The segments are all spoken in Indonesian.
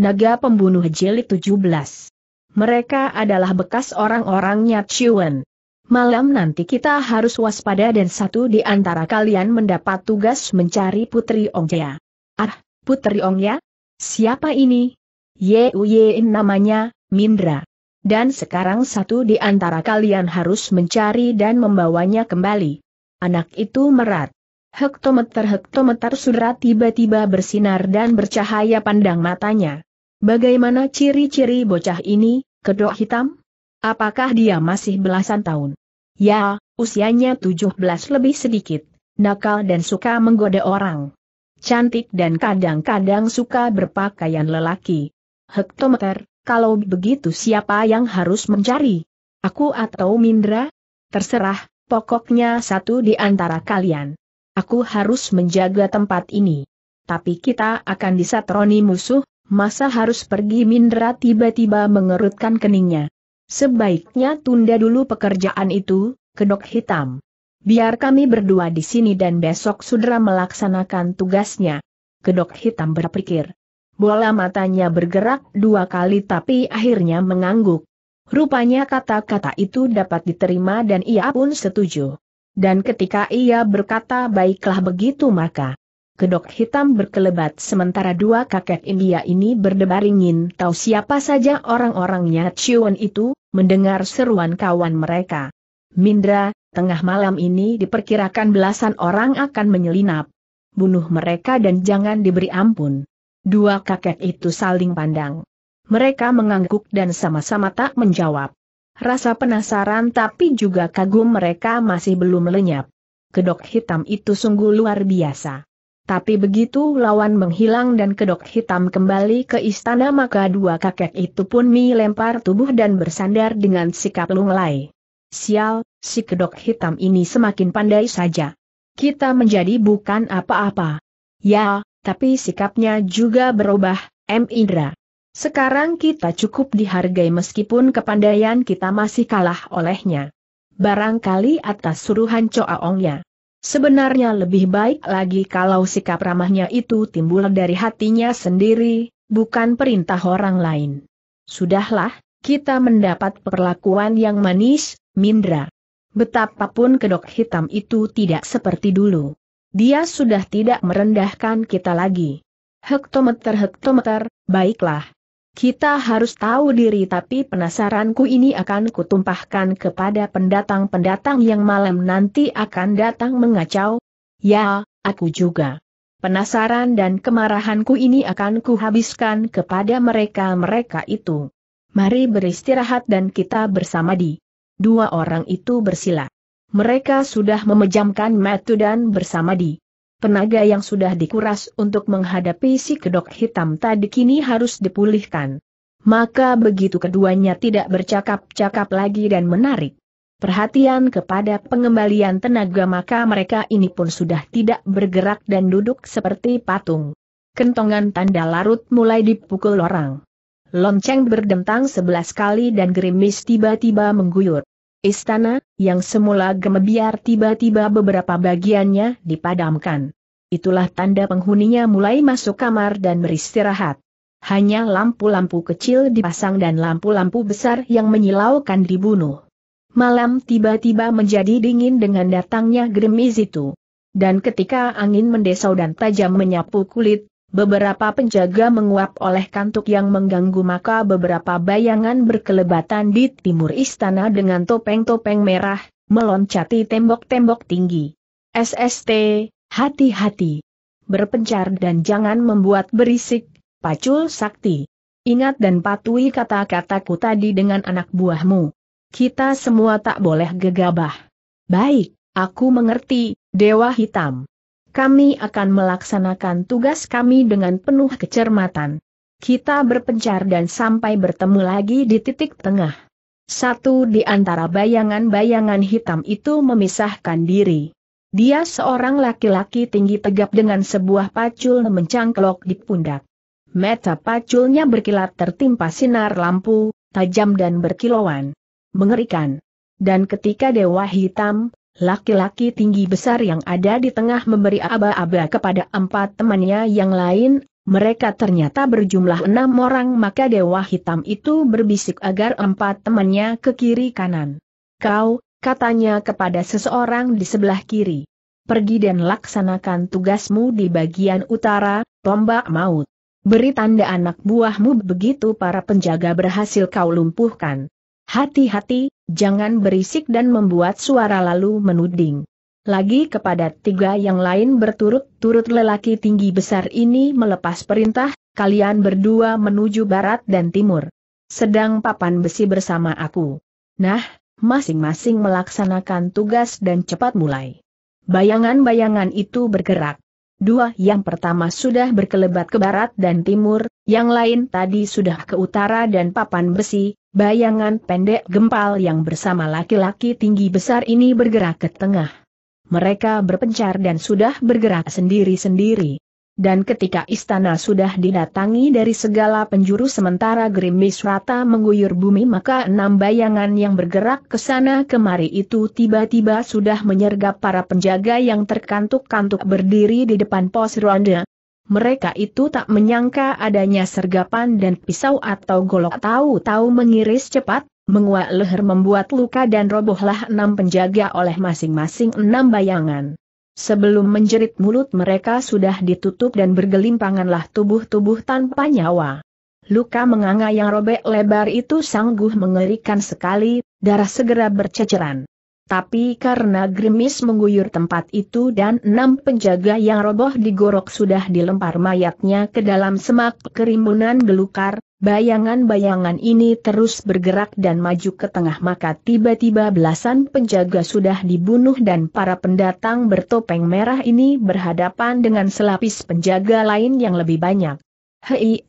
Naga Pembunuh Jilid 17 Mereka adalah bekas orang-orangnya Chuan. Malam nanti kita harus waspada dan satu di antara kalian mendapat tugas mencari Putri Ongya. Ah, Putri Ongya? Siapa ini? Yin namanya, Mindra. Dan sekarang satu di antara kalian harus mencari dan membawanya kembali. Anak itu merat. Hektometer-hektometer sudra tiba-tiba bersinar dan bercahaya pandang matanya. Bagaimana ciri-ciri bocah ini, kedok hitam? Apakah dia masih belasan tahun? Ya, usianya 17 lebih sedikit, nakal dan suka menggoda orang. Cantik dan kadang-kadang suka berpakaian lelaki. Hektometer, kalau begitu siapa yang harus mencari? Aku atau Mindra? Terserah, pokoknya satu di antara kalian. Aku harus menjaga tempat ini. Tapi kita akan disatroni musuh, masa harus pergi Mindra tiba-tiba mengerutkan keningnya. Sebaiknya tunda dulu pekerjaan itu, kedok hitam. Biar kami berdua di sini dan besok Sudra melaksanakan tugasnya. Kedok hitam berpikir. Bola matanya bergerak dua kali tapi akhirnya mengangguk. Rupanya kata-kata itu dapat diterima dan ia pun setuju. Dan ketika ia berkata baiklah begitu maka kedok hitam berkelebat sementara dua kakek India ini berdebar ingin tahu siapa saja orang-orangnya Chuan itu, mendengar seruan kawan mereka. Mindra, tengah malam ini diperkirakan belasan orang akan menyelinap. Bunuh mereka dan jangan diberi ampun. Dua kakek itu saling pandang. Mereka mengangguk dan sama-sama tak menjawab. Rasa penasaran tapi juga kagum mereka masih belum lenyap. Kedok hitam itu sungguh luar biasa. Tapi begitu lawan menghilang dan kedok hitam kembali ke istana maka dua kakek itu pun mi lempar tubuh dan bersandar dengan sikap lunglai. Sial, si kedok hitam ini semakin pandai saja. Kita menjadi bukan apa-apa. Ya, tapi sikapnya juga berubah, M. Indra. Sekarang kita cukup dihargai meskipun kepandaian kita masih kalah olehnya. Barangkali atas suruhan Coaongnya. Sebenarnya lebih baik lagi kalau sikap ramahnya itu timbul dari hatinya sendiri, bukan perintah orang lain. Sudahlah, kita mendapat perlakuan yang manis, Mindra. Betapapun kedok hitam itu tidak seperti dulu. Dia sudah tidak merendahkan kita lagi. Hektometer-hektometer, baiklah, kita harus tahu diri tapi penasaranku ini akan kutumpahkan kepada pendatang-pendatang yang malam nanti akan datang mengacau. Ya, aku juga. Penasaran dan kemarahanku ini akan kuhabiskan kepada mereka-mereka itu. Mari beristirahat dan kita bersama di. Dua orang itu bersila. Mereka sudah memejamkan mata dan bersama di. Tenaga yang sudah dikuras untuk menghadapi si kedok hitam tadi kini harus dipulihkan. Maka begitu keduanya tidak bercakap-cakap lagi dan menarik perhatian kepada pengembalian tenaga maka mereka ini pun sudah tidak bergerak dan duduk seperti patung. Kentongan tanda larut mulai dipukul orang. Lonceng berdentang sebelas kali dan gerimis tiba-tiba mengguyur. Istana, yang semula gemebiar tiba-tiba beberapa bagiannya dipadamkan. Itulah tanda penghuninya mulai masuk kamar dan beristirahat. Hanya lampu-lampu kecil dipasang dan lampu-lampu besar yang menyilaukan dibunuh. Malam tiba-tiba menjadi dingin dengan datangnya gerimis itu. Dan ketika angin mendesau dan tajam menyapu kulit, Beberapa penjaga menguap oleh kantuk yang mengganggu maka beberapa bayangan berkelebatan di timur istana dengan topeng-topeng merah, meloncati tembok-tembok tinggi. SST, hati-hati. Berpencar dan jangan membuat berisik, pacul sakti. Ingat dan patuhi kata-kataku tadi dengan anak buahmu. Kita semua tak boleh gegabah. Baik, aku mengerti, Dewa Hitam. Kami akan melaksanakan tugas kami dengan penuh kecermatan. Kita berpencar dan sampai bertemu lagi di titik tengah. Satu di antara bayangan-bayangan hitam itu memisahkan diri. Dia seorang laki-laki tinggi tegap dengan sebuah pacul mencangklok di pundak. Mata paculnya berkilat tertimpa sinar lampu, tajam dan berkilauan. Mengerikan. Dan ketika Dewa Hitam, Laki-laki tinggi besar yang ada di tengah memberi aba-aba kepada empat temannya yang lain, Mereka ternyata berjumlah enam orang maka Dewa Hitam itu berbisik agar empat temannya ke kiri kanan. Kau, katanya kepada seseorang di sebelah kiri. Pergi dan laksanakan tugasmu di bagian utara, tombak maut. Beri tanda anak buahmu begitu para penjaga berhasil kau lumpuhkan. Hati-hati, jangan berisik dan membuat suara lalu menuding. Lagi kepada tiga yang lain berturut-turut lelaki tinggi besar ini melepas perintah, kalian berdua menuju barat dan timur. Sedang papan besi bersama aku. Nah, masing-masing melaksanakan tugas dan cepat mulai. Bayangan-bayangan itu bergerak. Dua yang pertama sudah berkelebat ke barat dan timur, yang lain tadi sudah ke utara dan papan besi, bayangan pendek gempal yang bersama laki-laki tinggi besar ini bergerak ke tengah. Mereka berpencar dan sudah bergerak sendiri-sendiri. Dan ketika istana sudah didatangi dari segala penjuru sementara gerimis rata mengguyur bumi maka enam bayangan yang bergerak ke sana kemari itu tiba-tiba sudah menyergap para penjaga yang terkantuk-kantuk berdiri di depan pos ronde. Mereka itu tak menyangka adanya sergapan dan pisau atau golok tahu-tahu mengiris cepat, menguak leher membuat luka dan robohlah enam penjaga oleh masing-masing enam bayangan. Sebelum menjerit mulut mereka sudah ditutup dan bergelimpanganlah tubuh-tubuh tanpa nyawa. Luka menganga yang robek lebar itu sangguh mengerikan sekali, darah segera berceceran. Tapi karena gerimis mengguyur tempat itu dan enam penjaga yang roboh digorok sudah dilempar mayatnya ke dalam semak kerimbunan belukar, Bayangan-bayangan ini terus bergerak dan maju ke tengah maka tiba-tiba belasan penjaga sudah dibunuh dan para pendatang bertopeng merah ini berhadapan dengan selapis penjaga lain yang lebih banyak. Hei,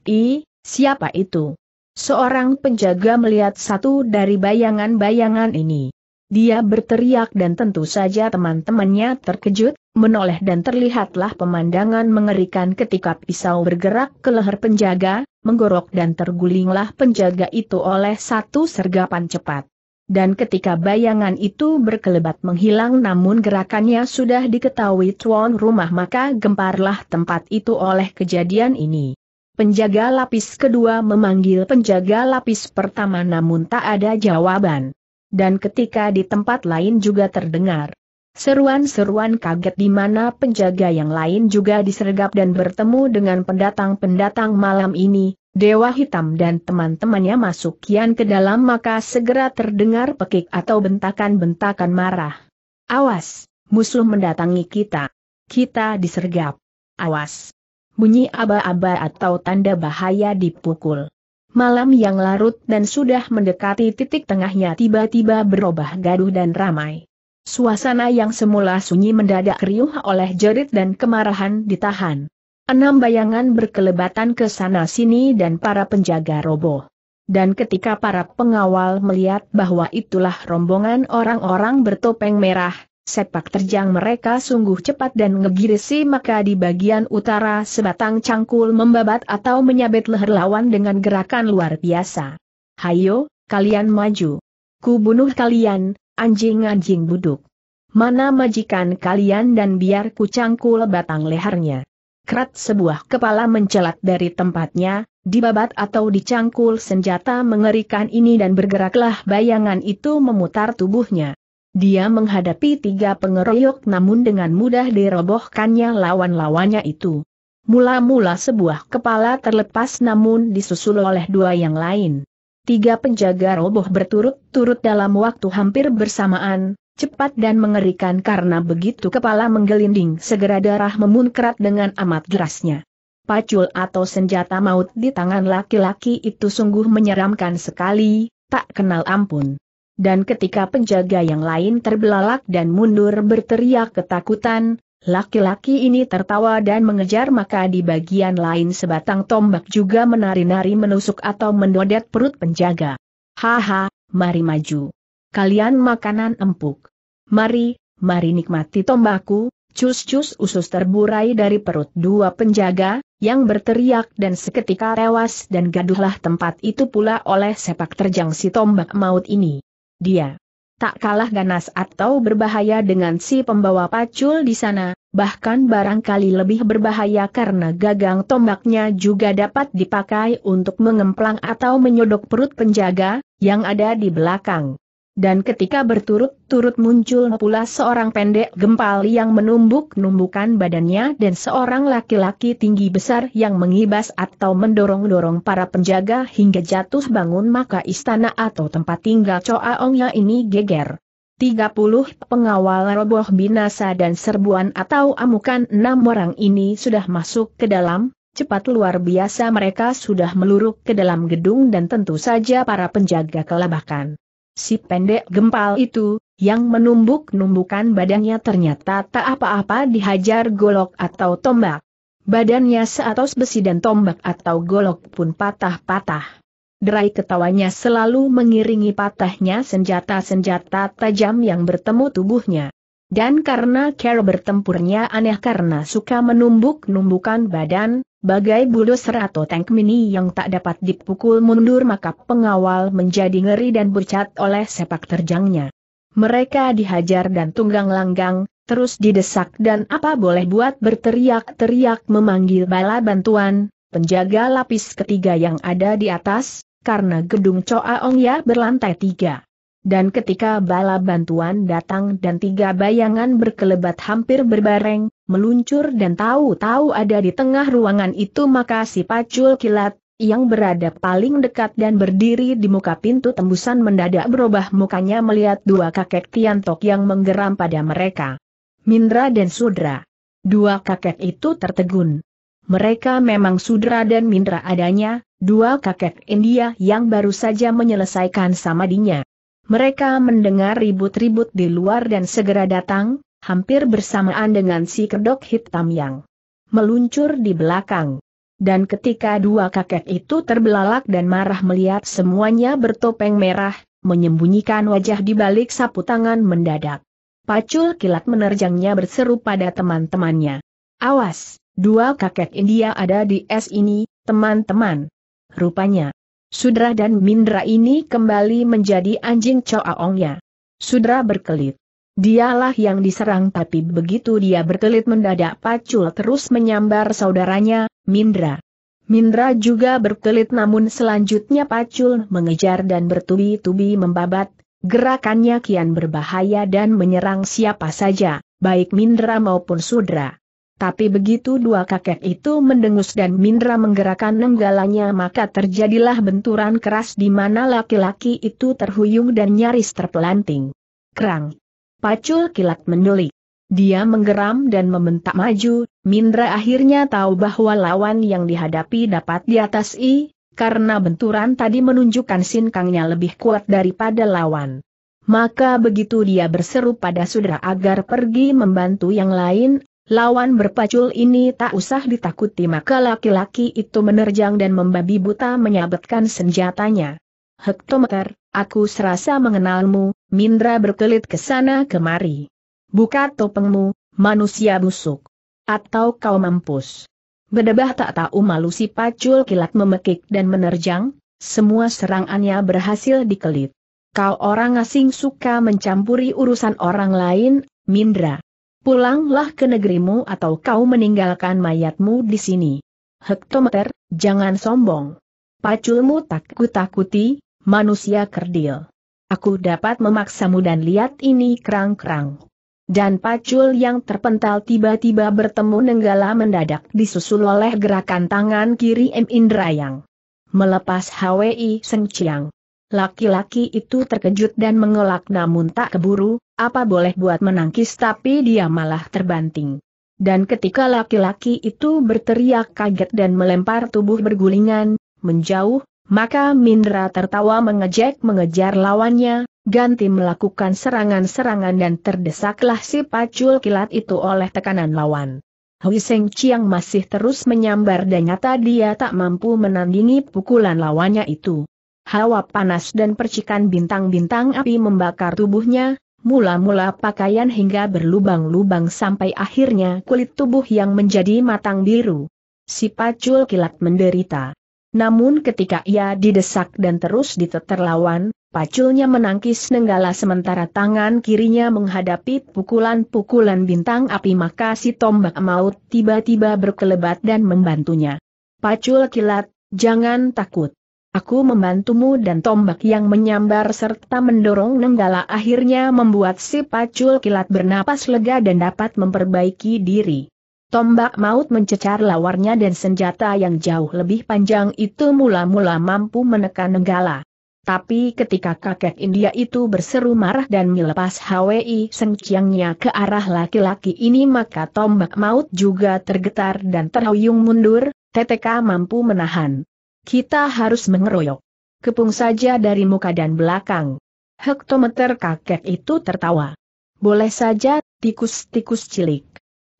siapa itu? Seorang penjaga melihat satu dari bayangan-bayangan ini. Dia berteriak dan tentu saja teman-temannya terkejut, menoleh dan terlihatlah pemandangan mengerikan ketika pisau bergerak ke leher penjaga, menggorok dan tergulinglah penjaga itu oleh satu sergapan cepat. Dan ketika bayangan itu berkelebat menghilang namun gerakannya sudah diketahui tuan rumah maka gemparlah tempat itu oleh kejadian ini. Penjaga lapis kedua memanggil penjaga lapis pertama namun tak ada jawaban. Dan ketika di tempat lain juga terdengar Seruan-seruan kaget di mana penjaga yang lain juga disergap dan bertemu dengan pendatang-pendatang malam ini, Dewa Hitam dan teman-temannya masuk kian ke dalam maka segera terdengar pekik atau bentakan-bentakan marah. Awas, musuh mendatangi kita. Kita disergap. Awas. Bunyi aba-aba atau tanda bahaya dipukul. Malam yang larut dan sudah mendekati titik tengahnya tiba-tiba berubah gaduh dan ramai. Suasana yang semula sunyi mendadak riuh oleh jerit dan kemarahan ditahan. Enam bayangan berkelebatan ke sana-sini dan para penjaga roboh. Dan ketika para pengawal melihat bahwa itulah rombongan orang-orang bertopeng merah, sepak terjang mereka sungguh cepat dan ngegirisi maka di bagian utara sebatang cangkul membabat atau menyabet leher lawan dengan gerakan luar biasa. Hayo, kalian maju. Ku bunuh kalian, anjing-anjing buduk. Mana majikan kalian dan biar kucangkul batang lehernya. Krat sebuah kepala mencelat dari tempatnya, dibabat atau dicangkul senjata mengerikan ini dan bergeraklah bayangan itu memutar tubuhnya. Dia menghadapi tiga pengeroyok namun dengan mudah dirobohkannya lawan-lawannya itu. Mula-mula sebuah kepala terlepas namun disusul oleh dua yang lain. Tiga penjaga roboh berturut-turut dalam waktu hampir bersamaan, cepat dan mengerikan karena begitu kepala menggelinding segera darah memunkrat dengan amat derasnya. Pacul atau senjata maut di tangan laki-laki itu sungguh menyeramkan sekali, tak kenal ampun. Dan ketika penjaga yang lain terbelalak dan mundur berteriak ketakutan, Laki-laki ini tertawa dan mengejar maka di bagian lain sebatang tombak juga menari-nari menusuk atau mendodet perut penjaga. Haha, mari maju. Kalian makanan empuk. Mari, mari nikmati tombakku, cus-cus usus terburai dari perut dua penjaga, yang berteriak dan seketika tewas dan gaduhlah tempat itu pula oleh sepak terjang si tombak maut ini. Dia tak kalah ganas atau berbahaya dengan si pembawa pacul di sana, bahkan barangkali lebih berbahaya karena gagang tombaknya juga dapat dipakai untuk mengemplang atau menyodok perut penjaga, yang ada di belakang. Dan ketika berturut-turut muncul pula seorang pendek gempal yang menumbuk-numbukan badannya dan seorang laki-laki tinggi besar yang mengibas atau mendorong-dorong para penjaga hingga jatuh bangun maka istana atau tempat tinggal Choa ini geger. 30 pengawal roboh binasa dan serbuan atau amukan enam orang ini sudah masuk ke dalam, cepat luar biasa mereka sudah meluruk ke dalam gedung dan tentu saja para penjaga kelabakan. Si pendek gempal itu, yang menumbuk-numbukan badannya ternyata tak apa-apa dihajar golok atau tombak. Badannya seatos besi dan tombak atau golok pun patah-patah. Derai ketawanya selalu mengiringi patahnya senjata-senjata tajam yang bertemu tubuhnya. Dan karena cara bertempurnya aneh karena suka menumbuk-numbukan badan, bagai bulldozer atau tank mini yang tak dapat dipukul mundur maka pengawal menjadi ngeri dan bercat oleh sepak terjangnya. Mereka dihajar dan tunggang langgang, terus didesak dan apa boleh buat berteriak-teriak memanggil bala bantuan, penjaga lapis ketiga yang ada di atas, karena gedung Choa Ong Ya berlantai tiga. Dan ketika bala bantuan datang dan tiga bayangan berkelebat hampir berbareng, meluncur dan tahu-tahu ada di tengah ruangan itu maka si pacul kilat, yang berada paling dekat dan berdiri di muka pintu tembusan mendadak berubah mukanya melihat dua kakek Tiantok yang menggeram pada mereka. Mindra dan Sudra. Dua kakek itu tertegun. Mereka memang Sudra dan Mindra adanya, dua kakek India yang baru saja menyelesaikan samadinya. Mereka mendengar ribut-ribut di luar dan segera datang, hampir bersamaan dengan si kedok hitam yang meluncur di belakang. Dan ketika dua kakek itu terbelalak dan marah melihat semuanya bertopeng merah, menyembunyikan wajah di balik sapu tangan mendadak. Pacul kilat menerjangnya berseru pada teman-temannya. Awas, dua kakek India ada di es ini, teman-teman. Rupanya, Sudra dan Mindra ini kembali menjadi anjing Choaongnya. Sudra berkelit. Dialah yang diserang tapi begitu dia berkelit mendadak pacul terus menyambar saudaranya, Mindra. Mindra juga berkelit namun selanjutnya pacul mengejar dan bertubi-tubi membabat, gerakannya kian berbahaya dan menyerang siapa saja, baik Mindra maupun Sudra. Tapi begitu dua kakek itu mendengus dan Mindra menggerakkan nenggalanya maka terjadilah benturan keras di mana laki-laki itu terhuyung dan nyaris terpelanting. Kerang. Pacul kilat mendelik. Dia menggeram dan membentak maju, Mindra akhirnya tahu bahwa lawan yang dihadapi dapat di atas I, karena benturan tadi menunjukkan sinkangnya lebih kuat daripada lawan. Maka begitu dia berseru pada Sudra agar pergi membantu yang lain, Lawan berpacul ini tak usah ditakuti maka laki-laki itu menerjang dan membabi buta menyabetkan senjatanya. Hektometer, aku serasa mengenalmu, Mindra berkelit ke sana kemari. Buka topengmu, manusia busuk. Atau kau mampus. Bedebah tak tahu malu si pacul kilat memekik dan menerjang, semua serangannya berhasil dikelit. Kau orang asing suka mencampuri urusan orang lain, Mindra. Pulanglah ke negerimu atau kau meninggalkan mayatmu di sini. Hektometer, jangan sombong. Paculmu tak kutakuti, manusia kerdil. Aku dapat memaksamu dan lihat ini kerang-kerang. Dan pacul yang terpental tiba-tiba bertemu Nenggala mendadak disusul oleh gerakan tangan kiri M. Indrayang. Melepas HWI Seng Chiang. Laki-laki itu terkejut dan mengelak namun tak keburu, apa boleh buat menangkis tapi dia malah terbanting. Dan ketika laki-laki itu berteriak kaget dan melempar tubuh bergulingan, menjauh, maka Mindra tertawa mengejek mengejar lawannya, ganti melakukan serangan-serangan dan terdesaklah si pacul kilat itu oleh tekanan lawan. Hui Seng Chiang masih terus menyambar dan nyata dia tak mampu menandingi pukulan lawannya itu. Hawa panas dan percikan bintang-bintang api membakar tubuhnya, mula-mula pakaian hingga berlubang-lubang sampai akhirnya kulit tubuh yang menjadi matang biru. Si pacul kilat menderita. Namun ketika ia didesak dan terus diteter lawan, Paculnya menangkis nenggala sementara tangan kirinya menghadapi pukulan-pukulan bintang api maka si tombak maut tiba-tiba berkelebat dan membantunya. Pacul kilat, jangan takut. Aku membantumu dan tombak yang menyambar serta mendorong nenggala akhirnya membuat si pacul kilat bernapas lega dan dapat memperbaiki diri. Tombak maut mencecar lawarnya dan senjata yang jauh lebih panjang itu mula-mula mampu menekan nenggala. Tapi ketika kakek India itu berseru marah dan melepas HWI sengciangnya ke arah laki-laki ini maka tombak maut juga tergetar dan terhuyung mundur, TTK mampu menahan. Kita harus mengeroyok. Kepung saja dari muka dan belakang. Hektometer kakek itu tertawa. Boleh saja, tikus-tikus cilik.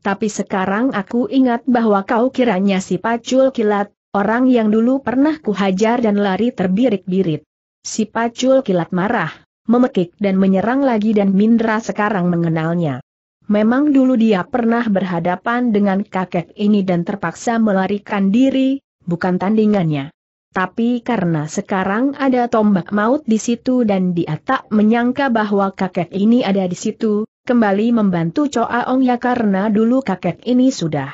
Tapi sekarang aku ingat bahwa kau kiranya si pacul kilat, orang yang dulu pernah kuhajar dan lari terbirit-birit. Si Pacul kilat marah, memekik dan menyerang lagi dan Mindra sekarang mengenalnya. Memang dulu dia pernah berhadapan dengan kakek ini dan terpaksa melarikan diri, bukan tandingannya. Tapi karena sekarang ada tombak maut di situ dan dia tak menyangka bahwa kakek ini ada di situ, kembali membantu Choa Ong ya karena dulu kakek ini sudah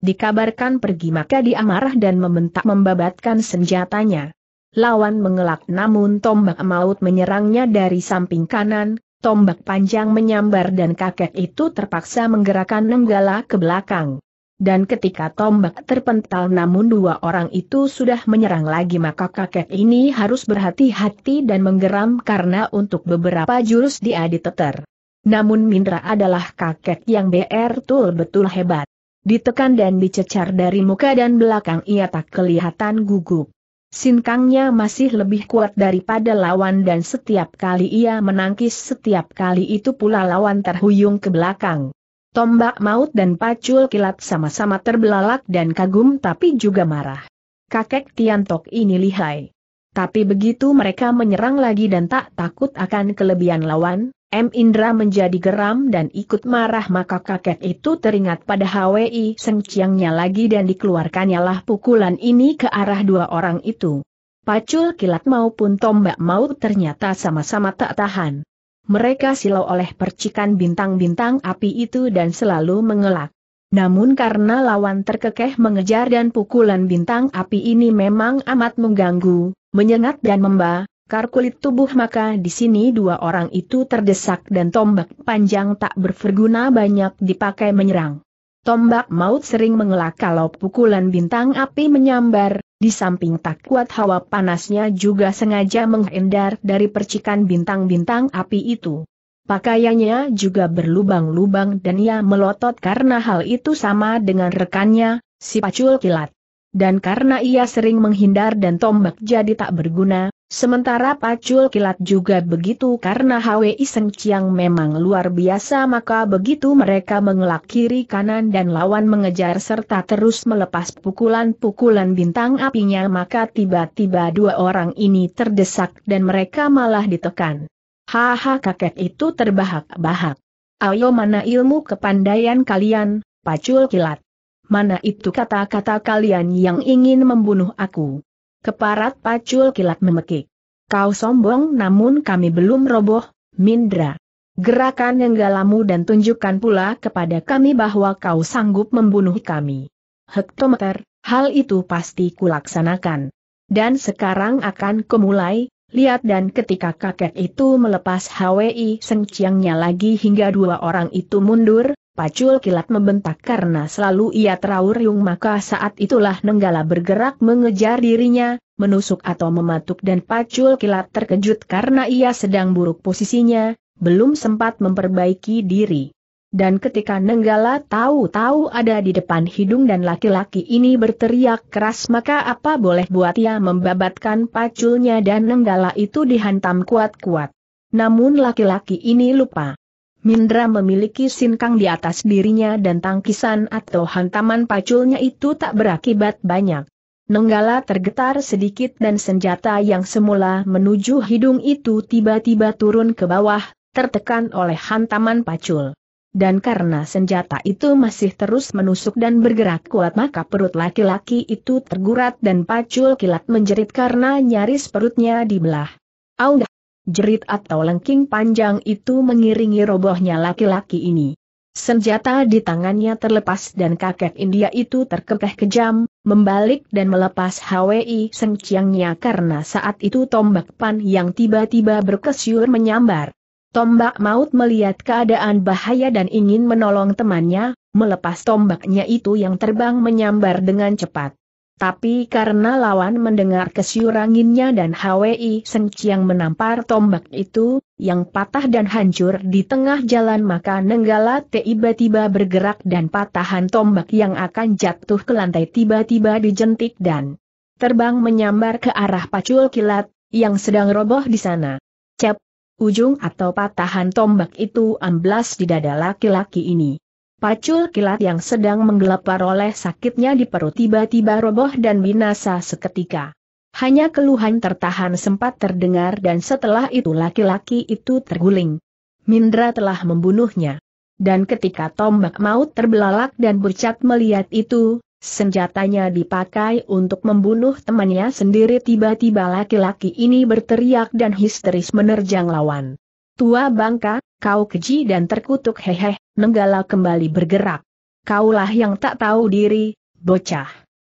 dikabarkan pergi maka dia marah dan membentak membabatkan senjatanya. Lawan mengelak namun tombak maut menyerangnya dari samping kanan, tombak panjang menyambar dan kakek itu terpaksa menggerakkan nenggala ke belakang. Dan ketika tombak terpental namun dua orang itu sudah menyerang lagi maka kakek ini harus berhati-hati dan menggeram karena untuk beberapa jurus dia diteter. Namun Mindra adalah kakek yang betul betul hebat. Ditekan dan dicecar dari muka dan belakang ia tak kelihatan gugup. Sinkangnya masih lebih kuat daripada lawan dan setiap kali ia menangkis setiap kali itu pula lawan terhuyung ke belakang. Tombak maut dan pacul kilat sama-sama terbelalak dan kagum tapi juga marah. Kakek Tiantok ini lihai. Tapi begitu mereka menyerang lagi dan tak takut akan kelebihan lawan, M. Indra menjadi geram dan ikut marah maka kakek itu teringat pada HWI sengciangnya lagi dan dikeluarkannya lah pukulan ini ke arah dua orang itu. Pacul kilat maupun tombak maut ternyata sama-sama tak tahan. Mereka silau oleh percikan bintang-bintang api itu dan selalu mengelak. Namun karena lawan terkekeh mengejar dan pukulan bintang api ini memang amat mengganggu, menyengat dan memba, bakar kulit tubuh maka di sini dua orang itu terdesak dan tombak panjang tak berguna banyak dipakai menyerang. Tombak maut sering mengelak kalau pukulan bintang api menyambar, di samping tak kuat hawa panasnya juga sengaja menghindar dari percikan bintang-bintang api itu. Pakaiannya juga berlubang-lubang dan ia melotot karena hal itu sama dengan rekannya, si pacul kilat. Dan karena ia sering menghindar dan tombak jadi tak berguna, Sementara pacul kilat juga begitu karena HWI Seng Chiang memang luar biasa maka begitu mereka mengelak kiri kanan dan lawan mengejar serta terus melepas pukulan-pukulan bintang apinya maka tiba-tiba dua orang ini terdesak dan mereka malah ditekan. Haha kakek itu terbahak-bahak. Ayo mana ilmu kepandaian kalian, pacul kilat. Mana itu kata-kata kalian yang ingin membunuh aku? Keparat pacul kilat memekik. Kau sombong namun kami belum roboh, Mindra. Gerakan yang galamu dan tunjukkan pula kepada kami bahwa kau sanggup membunuh kami. Hektometer, hal itu pasti kulaksanakan. Dan sekarang akan kumulai, lihat dan ketika kakek itu melepas HWI sengciangnya lagi hingga dua orang itu mundur, Pacul kilat membentak karena selalu ia terauriung maka saat itulah Nenggala bergerak mengejar dirinya, menusuk atau mematuk dan Pacul kilat terkejut karena ia sedang buruk posisinya, belum sempat memperbaiki diri. Dan ketika Nenggala tahu-tahu ada di depan hidung dan laki-laki ini berteriak keras maka apa boleh buat ia membabatkan paculnya dan Nenggala itu dihantam kuat-kuat. Namun laki-laki ini lupa. Mindra memiliki sinkang di atas dirinya dan tangkisan atau hantaman paculnya itu tak berakibat banyak. Nenggala tergetar sedikit dan senjata yang semula menuju hidung itu tiba-tiba turun ke bawah, tertekan oleh hantaman pacul. Dan karena senjata itu masih terus menusuk dan bergerak kuat maka perut laki-laki itu tergurat dan pacul kilat menjerit karena nyaris perutnya dibelah. Audah! Jerit atau lengking panjang itu mengiringi robohnya laki-laki ini. Senjata di tangannya terlepas dan kakek India itu terkekeh kejam, membalik dan melepas HWI sengciangnya karena saat itu tombak pan yang tiba-tiba berkesyur menyambar. Tombak maut melihat keadaan bahaya dan ingin menolong temannya, melepas tombaknya itu yang terbang menyambar dengan cepat. Tapi karena lawan mendengar kesyur anginnya dan HWI Sengciang menampar tombak itu, yang patah dan hancur di tengah jalan maka Nenggala tiba-tiba bergerak dan patahan tombak yang akan jatuh ke lantai tiba-tiba dijentik dan terbang menyambar ke arah pacul kilat, yang sedang roboh di sana. Cep, ujung atau patahan tombak itu amblas di dada laki-laki ini. Pacul kilat yang sedang menggelapar oleh sakitnya di perut tiba-tiba roboh dan binasa seketika. Hanya keluhan tertahan sempat terdengar dan setelah itu laki-laki itu terguling. Mindra telah membunuhnya. Dan ketika tombak maut terbelalak dan bercat melihat itu, senjatanya dipakai untuk membunuh temannya sendiri tiba-tiba laki-laki ini berteriak dan histeris menerjang lawan. Tua bangka, kau keji dan terkutuk hehe, Nenggala kembali bergerak. Kaulah yang tak tahu diri, bocah.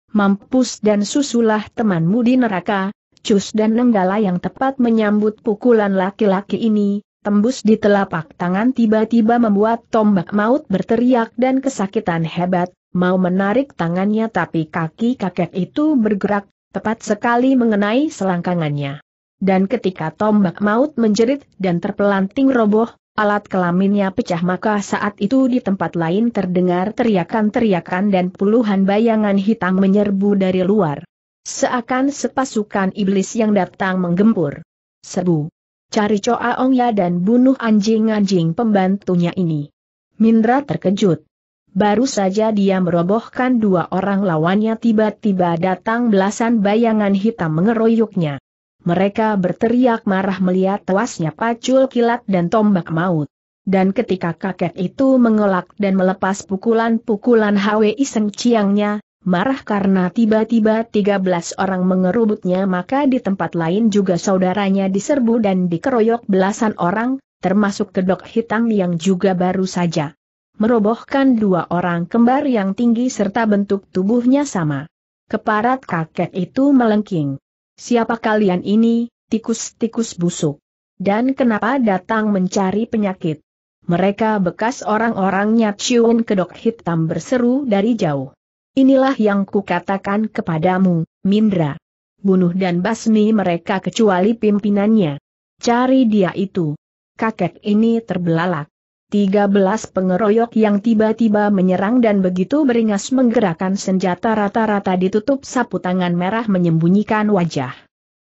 Mampus dan susulah temanmu di neraka, Cus dan Nenggala yang tepat menyambut pukulan laki-laki ini, tembus di telapak tangan tiba-tiba membuat tombak maut berteriak dan kesakitan hebat, mau menarik tangannya tapi kaki kakek itu bergerak, tepat sekali mengenai selangkangannya dan ketika tombak maut menjerit dan terpelanting roboh, alat kelaminnya pecah maka saat itu di tempat lain terdengar teriakan-teriakan dan puluhan bayangan hitam menyerbu dari luar. Seakan sepasukan iblis yang datang menggempur. Serbu. Cari Coa ya dan bunuh anjing-anjing pembantunya ini. Mindra terkejut. Baru saja dia merobohkan dua orang lawannya tiba-tiba datang belasan bayangan hitam mengeroyoknya. Mereka berteriak marah melihat tewasnya pacul kilat dan tombak maut. Dan ketika kakek itu mengelak dan melepas pukulan-pukulan HWI Seng Ciangnya, marah karena tiba-tiba 13 orang mengerubutnya maka di tempat lain juga saudaranya diserbu dan dikeroyok belasan orang, termasuk kedok hitam yang juga baru saja merobohkan dua orang kembar yang tinggi serta bentuk tubuhnya sama. Keparat kakek itu melengking. Siapa kalian ini, tikus-tikus busuk? Dan kenapa datang mencari penyakit? Mereka bekas orang-orang Ciun kedok hitam berseru dari jauh. Inilah yang kukatakan kepadamu, Mindra. Bunuh dan basmi mereka kecuali pimpinannya. Cari dia itu. Kakek ini terbelalak. Tiga belas pengeroyok yang tiba-tiba menyerang dan begitu beringas menggerakkan senjata rata-rata ditutup sapu tangan merah menyembunyikan wajah.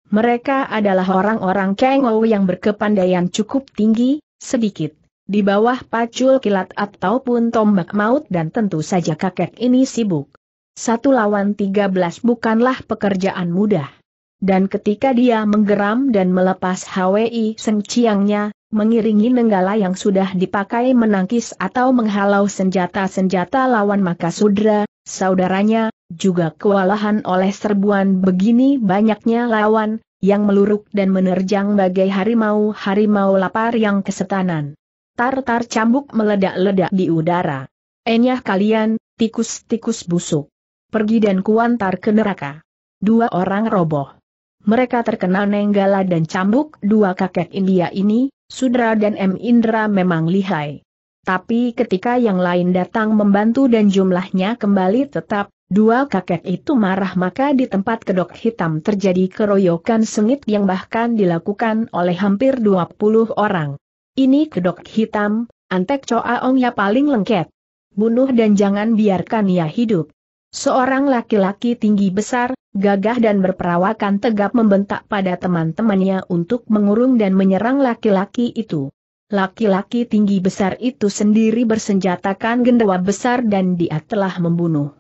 Mereka adalah orang-orang Kengou yang berkepandaian cukup tinggi, sedikit, di bawah pacul kilat ataupun tombak maut dan tentu saja kakek ini sibuk. Satu lawan tiga belas bukanlah pekerjaan mudah. Dan ketika dia menggeram dan melepas HWI sengciangnya, mengiringi nenggala yang sudah dipakai menangkis atau menghalau senjata-senjata lawan maka Sudra, saudaranya, juga kewalahan oleh serbuan begini banyaknya lawan, yang meluruk dan menerjang bagai harimau-harimau lapar yang kesetanan. Tar-tar cambuk meledak-ledak di udara. Enyah kalian, tikus-tikus busuk. Pergi dan kuantar ke neraka. Dua orang roboh. Mereka terkena nenggala dan cambuk dua kakek India ini, Sudra dan M. Indra memang lihai. Tapi ketika yang lain datang membantu dan jumlahnya kembali tetap, dua kakek itu marah maka di tempat kedok hitam terjadi keroyokan sengit yang bahkan dilakukan oleh hampir 20 orang. Ini kedok hitam, antek Choa Ong ya paling lengket. Bunuh dan jangan biarkan ia hidup. Seorang laki-laki tinggi besar, gagah dan berperawakan tegap membentak pada teman-temannya untuk mengurung dan menyerang laki-laki itu. Laki-laki tinggi besar itu sendiri bersenjatakan gendawa besar dan dia telah membunuh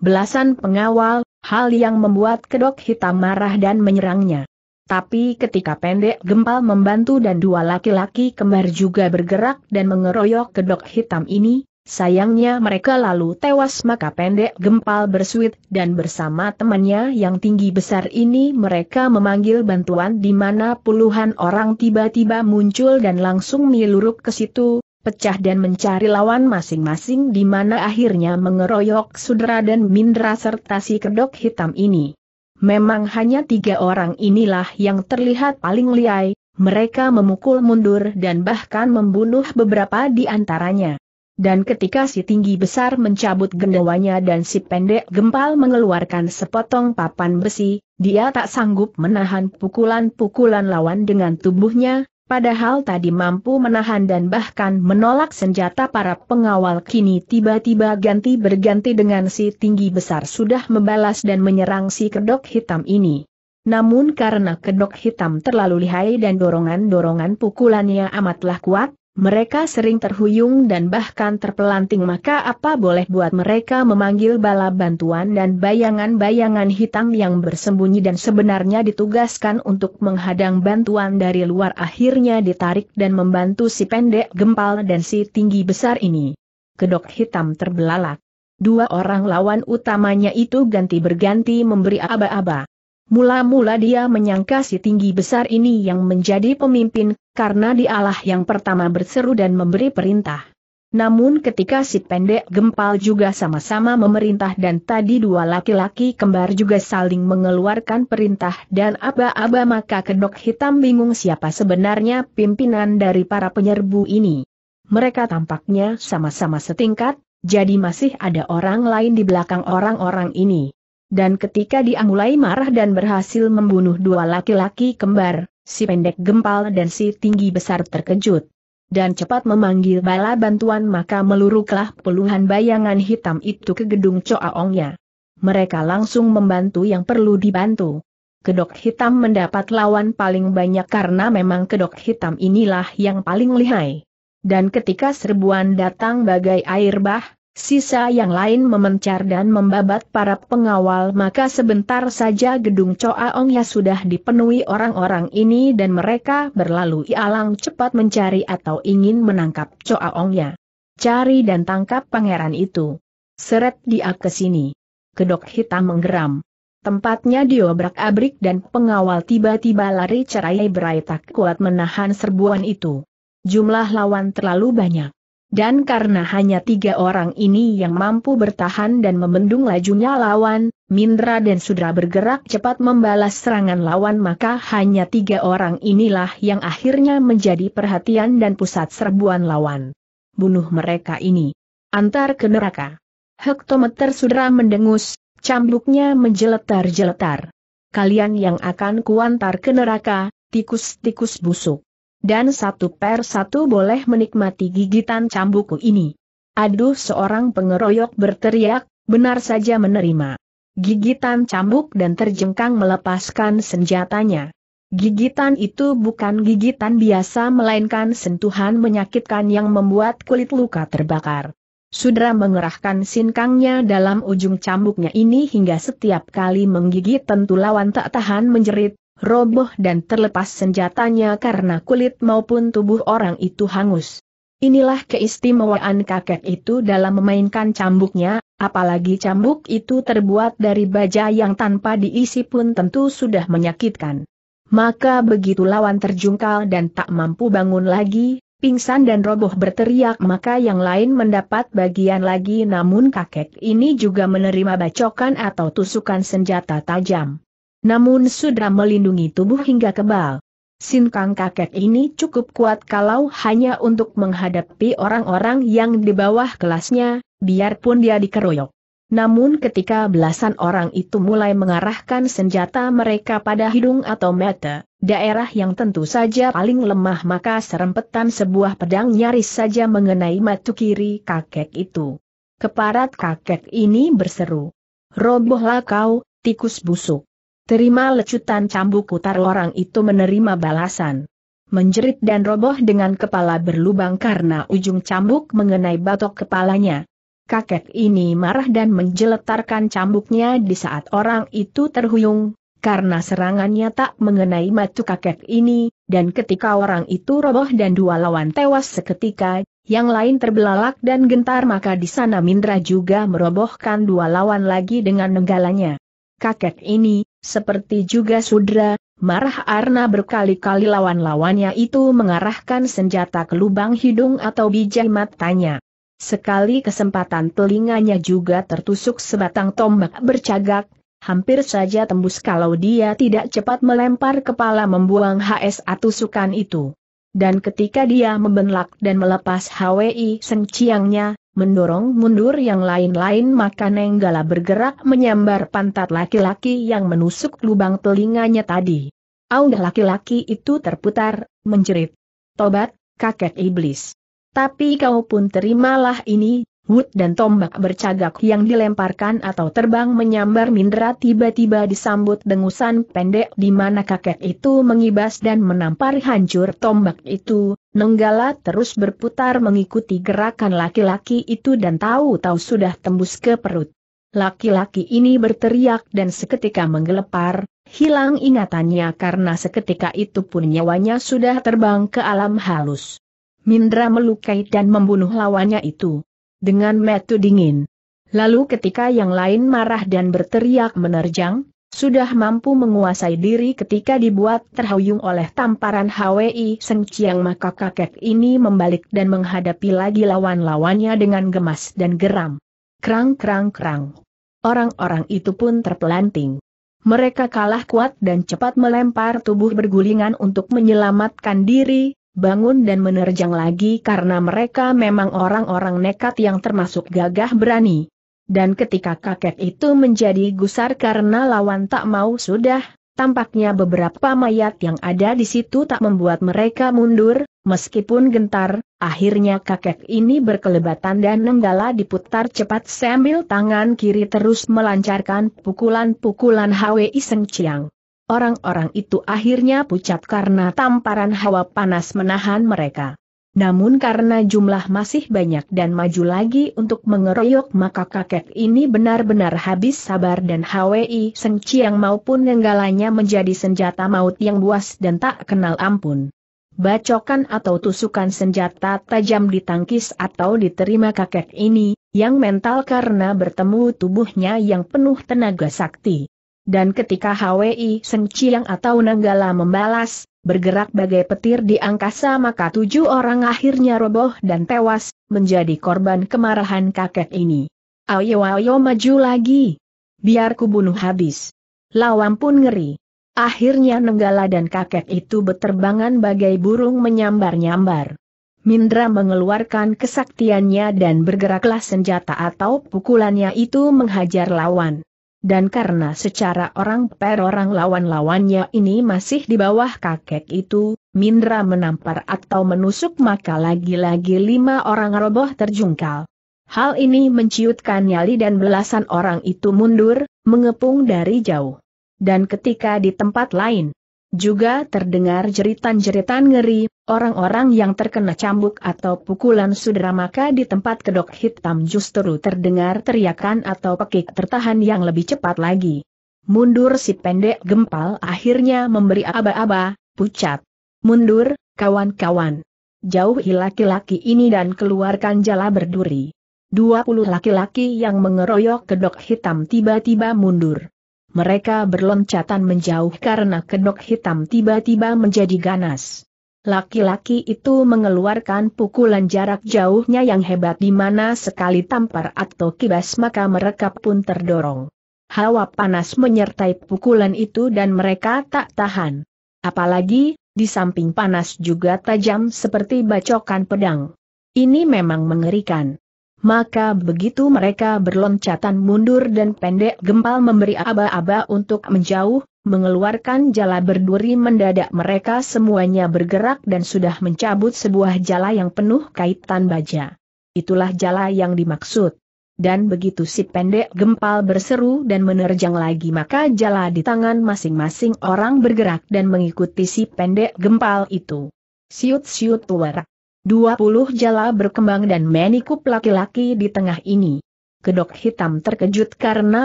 belasan pengawal, hal yang membuat kedok hitam marah dan menyerangnya. Tapi ketika pendek gempal membantu dan dua laki-laki kembar juga bergerak dan mengeroyok kedok hitam ini, sayangnya mereka lalu tewas maka pendek gempal bersuit dan bersama temannya yang tinggi besar ini mereka memanggil bantuan di mana puluhan orang tiba-tiba muncul dan langsung meluruk ke situ, pecah dan mencari lawan masing-masing di mana akhirnya mengeroyok Sudra dan Mindra serta si kedok hitam ini. Memang hanya tiga orang inilah yang terlihat paling liai, mereka memukul mundur dan bahkan membunuh beberapa di antaranya. Dan ketika si tinggi besar mencabut gendawanya dan si pendek gempal mengeluarkan sepotong papan besi, dia tak sanggup menahan pukulan-pukulan lawan dengan tubuhnya, padahal tadi mampu menahan dan bahkan menolak senjata para pengawal kini tiba-tiba ganti berganti dengan si tinggi besar sudah membalas dan menyerang si kedok hitam ini. Namun karena kedok hitam terlalu lihai dan dorongan-dorongan pukulannya amatlah kuat, mereka sering terhuyung dan bahkan terpelanting maka apa boleh buat mereka memanggil bala bantuan dan bayangan-bayangan hitam yang bersembunyi dan sebenarnya ditugaskan untuk menghadang bantuan dari luar akhirnya ditarik dan membantu si pendek gempal dan si tinggi besar ini. Kedok hitam terbelalak. Dua orang lawan utamanya itu ganti berganti memberi aba-aba. Mula-mula dia menyangka si tinggi besar ini yang menjadi pemimpin, karena dialah yang pertama berseru dan memberi perintah. Namun ketika si pendek gempal juga sama-sama memerintah dan tadi dua laki-laki kembar juga saling mengeluarkan perintah dan aba-aba maka kedok hitam bingung siapa sebenarnya pimpinan dari para penyerbu ini. Mereka tampaknya sama-sama setingkat, jadi masih ada orang lain di belakang orang-orang ini. Dan ketika dia mulai marah dan berhasil membunuh dua laki-laki kembar, si pendek gempal dan si tinggi besar terkejut. Dan cepat memanggil bala bantuan maka meluruklah puluhan bayangan hitam itu ke gedung Coaongnya. Mereka langsung membantu yang perlu dibantu. Kedok hitam mendapat lawan paling banyak karena memang kedok hitam inilah yang paling lihai. Dan ketika serbuan datang bagai air bah, Sisa yang lain memencar dan membabat para pengawal maka sebentar saja gedung Choaongya sudah dipenuhi orang-orang ini dan mereka berlalu ialang cepat mencari atau ingin menangkap Choaongya. Cari dan tangkap pangeran itu. Seret dia ke sini. Kedok hitam menggeram. Tempatnya diobrak-abrik dan pengawal tiba-tiba lari cerai berai tak kuat menahan serbuan itu. Jumlah lawan terlalu banyak. Dan karena hanya tiga orang ini yang mampu bertahan dan membendung lajunya lawan, Mindra dan Sudra bergerak cepat membalas serangan lawan maka hanya tiga orang inilah yang akhirnya menjadi perhatian dan pusat serbuan lawan. Bunuh mereka ini. Antar ke neraka. Hektometer Sudra mendengus, cambuknya menjeletar-jeletar. Kalian yang akan kuantar ke neraka, tikus-tikus busuk dan satu per satu boleh menikmati gigitan cambukku ini. Aduh seorang pengeroyok berteriak, benar saja menerima. Gigitan cambuk dan terjengkang melepaskan senjatanya. Gigitan itu bukan gigitan biasa melainkan sentuhan menyakitkan yang membuat kulit luka terbakar. Sudra mengerahkan sinkangnya dalam ujung cambuknya ini hingga setiap kali menggigit tentu lawan tak tahan menjerit, roboh dan terlepas senjatanya karena kulit maupun tubuh orang itu hangus. Inilah keistimewaan kakek itu dalam memainkan cambuknya, apalagi cambuk itu terbuat dari baja yang tanpa diisi pun tentu sudah menyakitkan. Maka begitu lawan terjungkal dan tak mampu bangun lagi, pingsan dan roboh berteriak maka yang lain mendapat bagian lagi namun kakek ini juga menerima bacokan atau tusukan senjata tajam. Namun sudah melindungi tubuh hingga kebal. Sinkang kakek ini cukup kuat kalau hanya untuk menghadapi orang-orang yang di bawah kelasnya, biarpun dia dikeroyok. Namun ketika belasan orang itu mulai mengarahkan senjata mereka pada hidung atau mata, daerah yang tentu saja paling lemah maka serempetan sebuah pedang nyaris saja mengenai mata kiri kakek itu. Keparat kakek ini berseru. Robohlah kau, tikus busuk. Terima lecutan cambuk putar orang itu menerima balasan. Menjerit dan roboh dengan kepala berlubang karena ujung cambuk mengenai batok kepalanya. Kakek ini marah dan menjeletarkan cambuknya di saat orang itu terhuyung, karena serangannya tak mengenai matu kakek ini, dan ketika orang itu roboh dan dua lawan tewas seketika, yang lain terbelalak dan gentar maka di sana Mindra juga merobohkan dua lawan lagi dengan nenggalanya. Kakek ini, seperti juga Sudra, marah Arna berkali-kali lawan-lawannya itu mengarahkan senjata ke lubang hidung atau bijai matanya. Sekali kesempatan telinganya juga tertusuk sebatang tombak bercagak, hampir saja tembus kalau dia tidak cepat melempar kepala membuang HSA tusukan itu. Dan ketika dia membenlak dan melepas HWI Seng Ciangnya, mendorong mundur yang lain-lain maka Nenggala bergerak menyambar pantat laki-laki yang menusuk lubang telinganya tadi. Audah laki-laki itu terputar, menjerit. Tobat, kakek iblis. Tapi kau pun terimalah ini, Wud dan tombak bercagak yang dilemparkan atau terbang menyambar Mindra tiba-tiba disambut dengusan pendek di mana kakek itu mengibas dan menampar hancur tombak itu, Nenggala terus berputar mengikuti gerakan laki-laki itu dan tahu-tahu sudah tembus ke perut. Laki-laki ini berteriak dan seketika menggelepar, hilang ingatannya karena seketika itu pun nyawanya sudah terbang ke alam halus. Mindra melukai dan membunuh lawannya itu dengan metu dingin. Lalu ketika yang lain marah dan berteriak menerjang, sudah mampu menguasai diri ketika dibuat terhuyung oleh tamparan HWI Seng Chiang maka kakek ini membalik dan menghadapi lagi lawan-lawannya dengan gemas dan geram. Krang krang krang. Orang-orang itu pun terpelanting. Mereka kalah kuat dan cepat melempar tubuh bergulingan untuk menyelamatkan diri, bangun dan menerjang lagi karena mereka memang orang-orang nekat yang termasuk gagah berani. Dan ketika kakek itu menjadi gusar karena lawan tak mau sudah, tampaknya beberapa mayat yang ada di situ tak membuat mereka mundur, meskipun gentar, akhirnya kakek ini berkelebatan dan nenggala diputar cepat sambil tangan kiri terus melancarkan pukulan-pukulan HWI Seng Chiang. Orang-orang itu akhirnya pucat karena tamparan hawa panas menahan mereka. Namun karena jumlah masih banyak dan maju lagi untuk mengeroyok maka kakek ini benar-benar habis sabar dan HWI Seng Chiang maupun nenggalanya menjadi senjata maut yang buas dan tak kenal ampun. Bacokan atau tusukan senjata tajam ditangkis atau diterima kakek ini, yang mental karena bertemu tubuhnya yang penuh tenaga sakti. Dan ketika HWI Seng Chiang atau Nanggala membalas, bergerak bagai petir di angkasa maka tujuh orang akhirnya roboh dan tewas, menjadi korban kemarahan kakek ini. Ayo ayo maju lagi. Biar ku bunuh habis. Lawan pun ngeri. Akhirnya Nenggala dan kakek itu beterbangan bagai burung menyambar-nyambar. Mindra mengeluarkan kesaktiannya dan bergeraklah senjata atau pukulannya itu menghajar lawan. Dan karena secara orang per orang lawan-lawannya ini masih di bawah kakek itu, Mindra menampar atau menusuk maka lagi-lagi lima orang roboh terjungkal. Hal ini menciutkan nyali dan belasan orang itu mundur, mengepung dari jauh. Dan ketika di tempat lain, juga terdengar jeritan-jeritan ngeri, orang-orang yang terkena cambuk atau pukulan sudera maka di tempat kedok hitam justru terdengar teriakan atau pekik tertahan yang lebih cepat lagi. Mundur si pendek gempal akhirnya memberi aba-aba, pucat. Mundur, kawan-kawan. Jauhi laki-laki ini dan keluarkan jala berduri. Dua puluh laki-laki yang mengeroyok kedok hitam tiba-tiba mundur. Mereka berloncatan menjauh karena kedok hitam tiba-tiba menjadi ganas. Laki-laki itu mengeluarkan pukulan jarak jauhnya yang hebat di mana sekali tampar atau kibas maka mereka pun terdorong. Hawa panas menyertai pukulan itu dan mereka tak tahan. Apalagi, di samping panas juga tajam seperti bacokan pedang. Ini memang mengerikan maka begitu mereka berloncatan mundur dan pendek gempal memberi aba-aba untuk menjauh, mengeluarkan jala berduri mendadak mereka semuanya bergerak dan sudah mencabut sebuah jala yang penuh kaitan baja. Itulah jala yang dimaksud. Dan begitu si pendek gempal berseru dan menerjang lagi maka jala di tangan masing-masing orang bergerak dan mengikuti si pendek gempal itu. Siut-siut warak. 20 jala berkembang dan menikup laki-laki di tengah ini. Kedok hitam terkejut karena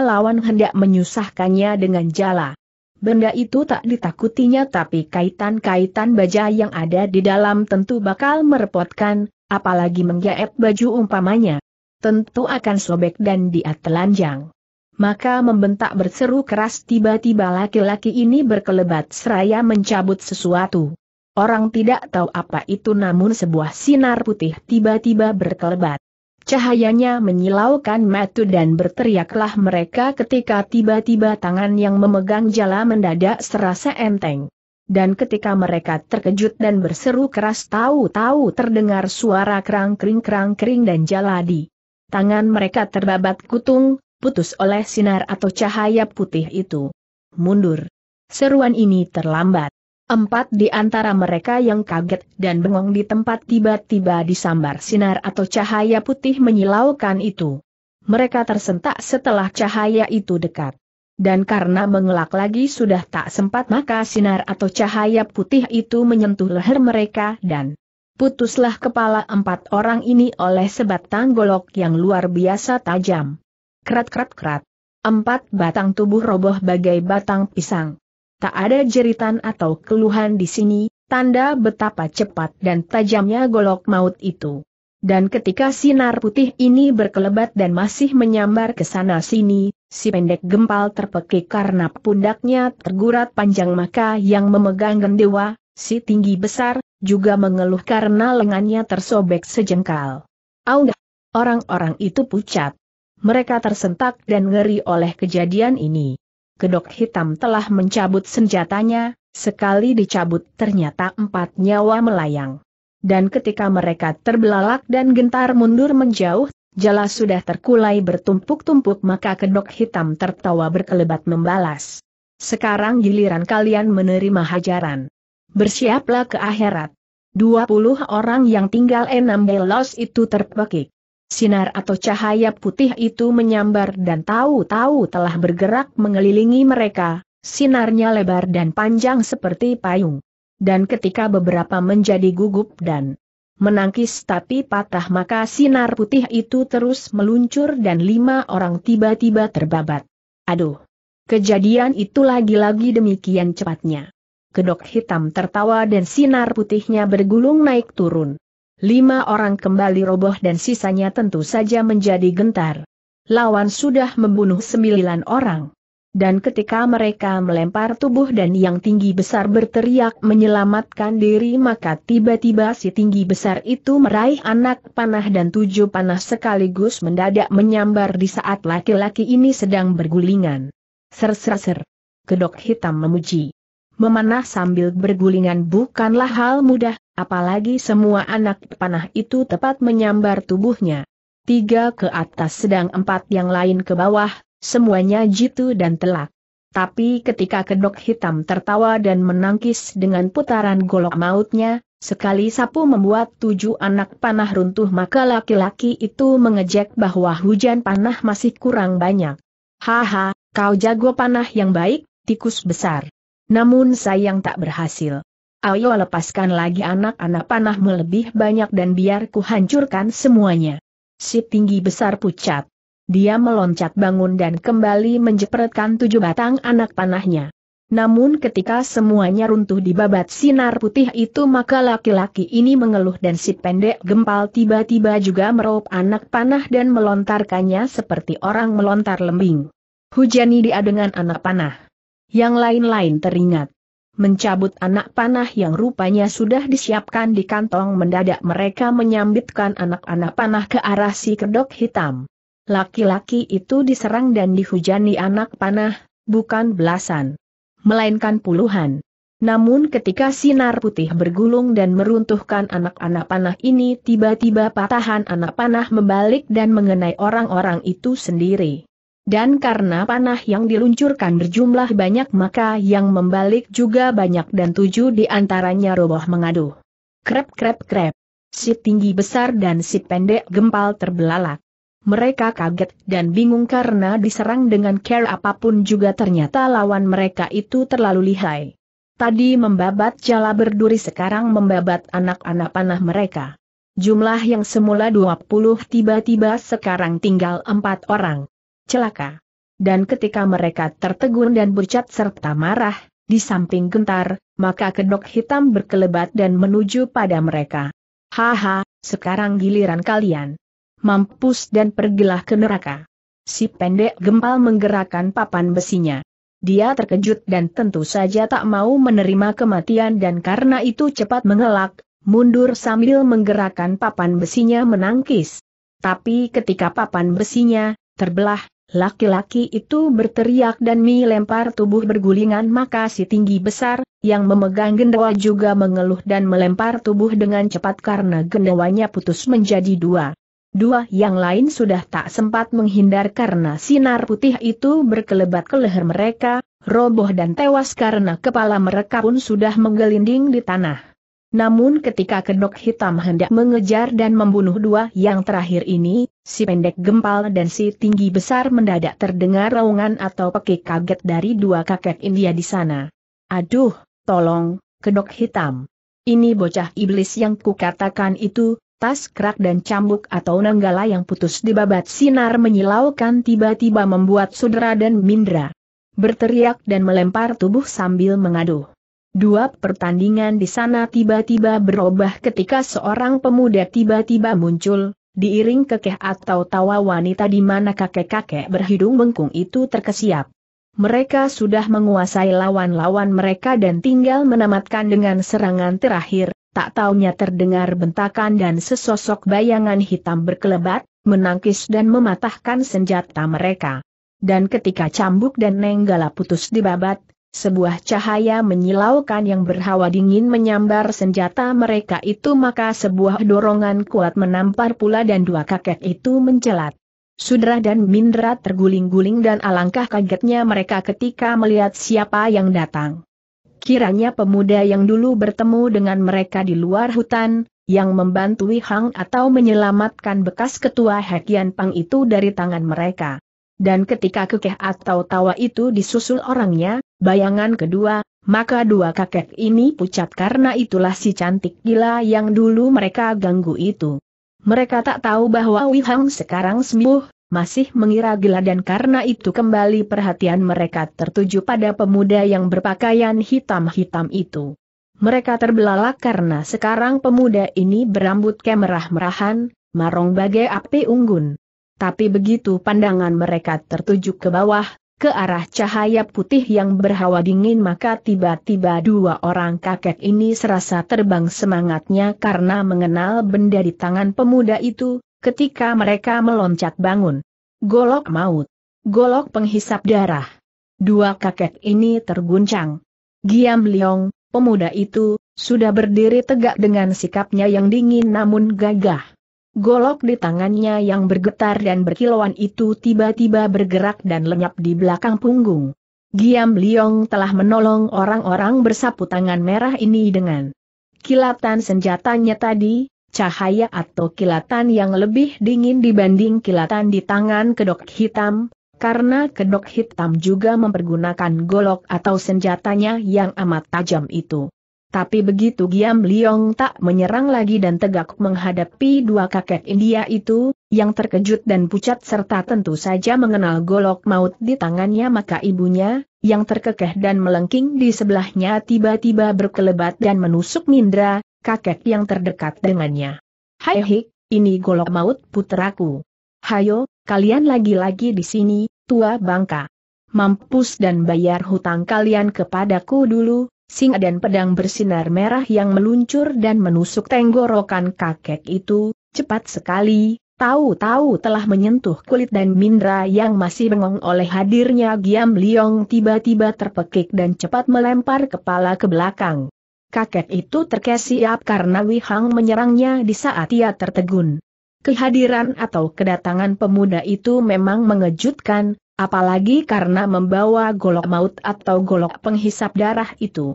lawan hendak menyusahkannya dengan jala. Benda itu tak ditakutinya tapi kaitan-kaitan baja yang ada di dalam tentu bakal merepotkan, apalagi menggaet baju umpamanya. Tentu akan sobek dan dia telanjang. Maka membentak berseru keras tiba-tiba laki-laki ini berkelebat seraya mencabut sesuatu. Orang tidak tahu apa itu namun sebuah sinar putih tiba-tiba berkelebat. Cahayanya menyilaukan mata dan berteriaklah mereka ketika tiba-tiba tangan yang memegang jala mendadak serasa enteng. Dan ketika mereka terkejut dan berseru keras tahu-tahu terdengar suara kerang-kering-kerang-kering dan jala di. Tangan mereka terbabat kutung, putus oleh sinar atau cahaya putih itu. Mundur. Seruan ini terlambat. Empat di antara mereka yang kaget dan bengong di tempat tiba-tiba disambar sinar atau cahaya putih menyilaukan itu. Mereka tersentak setelah cahaya itu dekat. Dan karena mengelak lagi sudah tak sempat maka sinar atau cahaya putih itu menyentuh leher mereka dan putuslah kepala empat orang ini oleh sebatang golok yang luar biasa tajam. Krat-krat-krat. Empat batang tubuh roboh bagai batang pisang. Tak ada jeritan atau keluhan di sini, tanda betapa cepat dan tajamnya golok maut itu. Dan ketika sinar putih ini berkelebat dan masih menyambar ke sana sini, si pendek gempal terpekik karena pundaknya tergurat panjang maka yang memegang gendewa, si tinggi besar, juga mengeluh karena lengannya tersobek sejengkal. Audah! Orang-orang itu pucat. Mereka tersentak dan ngeri oleh kejadian ini kedok hitam telah mencabut senjatanya, sekali dicabut ternyata empat nyawa melayang. Dan ketika mereka terbelalak dan gentar mundur menjauh, jala sudah terkulai bertumpuk-tumpuk maka kedok hitam tertawa berkelebat membalas. Sekarang giliran kalian menerima hajaran. Bersiaplah ke akhirat. Dua puluh orang yang tinggal enam belos itu terpekik. Sinar atau cahaya putih itu menyambar dan tahu-tahu telah bergerak mengelilingi mereka, sinarnya lebar dan panjang seperti payung. Dan ketika beberapa menjadi gugup dan menangkis tapi patah maka sinar putih itu terus meluncur dan lima orang tiba-tiba terbabat. Aduh! Kejadian itu lagi-lagi demikian cepatnya. Kedok hitam tertawa dan sinar putihnya bergulung naik turun. Lima orang kembali roboh dan sisanya tentu saja menjadi gentar. Lawan sudah membunuh sembilan orang. Dan ketika mereka melempar tubuh dan yang tinggi besar berteriak menyelamatkan diri maka tiba-tiba si tinggi besar itu meraih anak panah dan tujuh panah sekaligus mendadak menyambar di saat laki-laki ini sedang bergulingan. Ser-ser-ser. Kedok hitam memuji. Memanah sambil bergulingan bukanlah hal mudah, apalagi semua anak panah itu tepat menyambar tubuhnya. Tiga ke atas sedang empat yang lain ke bawah, semuanya jitu dan telak. Tapi ketika kedok hitam tertawa dan menangkis dengan putaran golok mautnya, sekali sapu membuat tujuh anak panah runtuh maka laki-laki itu mengejek bahwa hujan panah masih kurang banyak. Haha, kau jago panah yang baik, tikus besar. Namun sayang tak berhasil. Ayo lepaskan lagi anak-anak panahmu lebih banyak dan biar ku hancurkan semuanya. Si tinggi besar pucat. Dia meloncat bangun dan kembali menjepretkan tujuh batang anak panahnya. Namun ketika semuanya runtuh di babat sinar putih itu maka laki-laki ini mengeluh dan si pendek gempal tiba-tiba juga meraup anak panah dan melontarkannya seperti orang melontar lembing. Hujani dia dengan anak panah. Yang lain-lain teringat. Mencabut anak panah yang rupanya sudah disiapkan di kantong mendadak mereka menyambitkan anak-anak panah ke arah si kedok hitam. Laki-laki itu diserang dan dihujani anak panah, bukan belasan. Melainkan puluhan. Namun ketika sinar putih bergulung dan meruntuhkan anak-anak panah ini tiba-tiba patahan anak panah membalik dan mengenai orang-orang itu sendiri. Dan karena panah yang diluncurkan berjumlah banyak maka yang membalik juga banyak dan tujuh di antaranya roboh mengadu. Krep krep krep. Si tinggi besar dan si pendek gempal terbelalak. Mereka kaget dan bingung karena diserang dengan care apa pun juga ternyata lawan mereka itu terlalu lihai. Tadi membabat jala berduri sekarang membabat anak-anak panah mereka. Jumlah yang semula 20 tiba-tiba sekarang tinggal empat orang celaka. Dan ketika mereka tertegun dan bercat serta marah, di samping gentar, maka kedok hitam berkelebat dan menuju pada mereka. Haha, sekarang giliran kalian. Mampus dan pergilah ke neraka. Si pendek gempal menggerakkan papan besinya. Dia terkejut dan tentu saja tak mau menerima kematian dan karena itu cepat mengelak, mundur sambil menggerakkan papan besinya menangkis. Tapi ketika papan besinya terbelah, laki-laki itu berteriak dan melempar tubuh bergulingan maka si tinggi besar, yang memegang gendawa juga mengeluh dan melempar tubuh dengan cepat karena gendawanya putus menjadi dua. Dua yang lain sudah tak sempat menghindar karena sinar putih itu berkelebat ke leher mereka, roboh dan tewas karena kepala mereka pun sudah menggelinding di tanah. Namun ketika kedok hitam hendak mengejar dan membunuh dua yang terakhir ini, si pendek gempal dan si tinggi besar mendadak terdengar raungan atau pekik kaget dari dua kakek India di sana. Aduh, tolong, kedok hitam. Ini bocah iblis yang kukatakan itu, tas kerak dan cambuk atau nanggala yang putus di babat sinar menyilaukan tiba-tiba membuat Sudra dan Mindra berteriak dan melempar tubuh sambil mengadu. Dua pertandingan di sana tiba-tiba berubah ketika seorang pemuda tiba-tiba muncul, diiring kekeh atau tawa wanita di mana kakek-kakek berhidung bengkung itu terkesiap. Mereka sudah menguasai lawan-lawan mereka dan tinggal menamatkan dengan serangan terakhir, tak taunya terdengar bentakan dan sesosok bayangan hitam berkelebat, menangkis dan mematahkan senjata mereka. Dan ketika cambuk dan nenggala putus dibabat, sebuah cahaya menyilaukan yang berhawa dingin menyambar senjata mereka itu maka sebuah dorongan kuat menampar pula dan dua kakek itu mencelat. Sudra dan Mindra terguling-guling dan alangkah kagetnya mereka ketika melihat siapa yang datang. Kiranya pemuda yang dulu bertemu dengan mereka di luar hutan, yang membantu Hang atau menyelamatkan bekas ketua Hekian Pang itu dari tangan mereka. Dan ketika kekeh atau tawa itu disusul orangnya, bayangan kedua, maka dua kakek ini pucat karena itulah si cantik gila yang dulu mereka ganggu itu. Mereka tak tahu bahwa Hang sekarang sembuh, masih mengira gila dan karena itu kembali perhatian mereka tertuju pada pemuda yang berpakaian hitam-hitam itu. Mereka terbelalak karena sekarang pemuda ini berambut kemerah-merahan, marong bagai api unggun. Tapi begitu pandangan mereka tertuju ke bawah, ke arah cahaya putih yang berhawa dingin maka tiba-tiba dua orang kakek ini serasa terbang semangatnya karena mengenal benda di tangan pemuda itu, ketika mereka meloncat bangun. Golok maut. Golok penghisap darah. Dua kakek ini terguncang. Giam Liong, pemuda itu, sudah berdiri tegak dengan sikapnya yang dingin namun gagah. Golok di tangannya yang bergetar dan berkilauan itu tiba-tiba bergerak dan lenyap di belakang punggung. Giam Liong telah menolong orang-orang bersapu tangan merah ini dengan kilatan senjatanya tadi, cahaya atau kilatan yang lebih dingin dibanding kilatan di tangan kedok hitam, karena kedok hitam juga mempergunakan golok atau senjatanya yang amat tajam itu. Tapi begitu Giam Liong tak menyerang lagi dan tegak menghadapi dua kakek India itu, yang terkejut dan pucat serta tentu saja mengenal golok maut di tangannya maka ibunya, yang terkekeh dan melengking di sebelahnya tiba-tiba berkelebat dan menusuk Mindra, kakek yang terdekat dengannya. Hai hik, ini golok maut puteraku. Hayo, kalian lagi-lagi di sini, tua bangka. Mampus dan bayar hutang kalian kepadaku dulu, singa dan pedang bersinar merah yang meluncur dan menusuk tenggorokan kakek itu, cepat sekali, tahu-tahu telah menyentuh kulit dan Mindra yang masih bengong oleh hadirnya Giam Liong tiba-tiba terpekik dan cepat melempar kepala ke belakang kakek itu terkesiap karena Wei Hang menyerangnya di saat ia tertegun. Kehadiran atau kedatangan pemuda itu memang mengejutkan, apalagi karena membawa golok maut atau golok penghisap darah itu.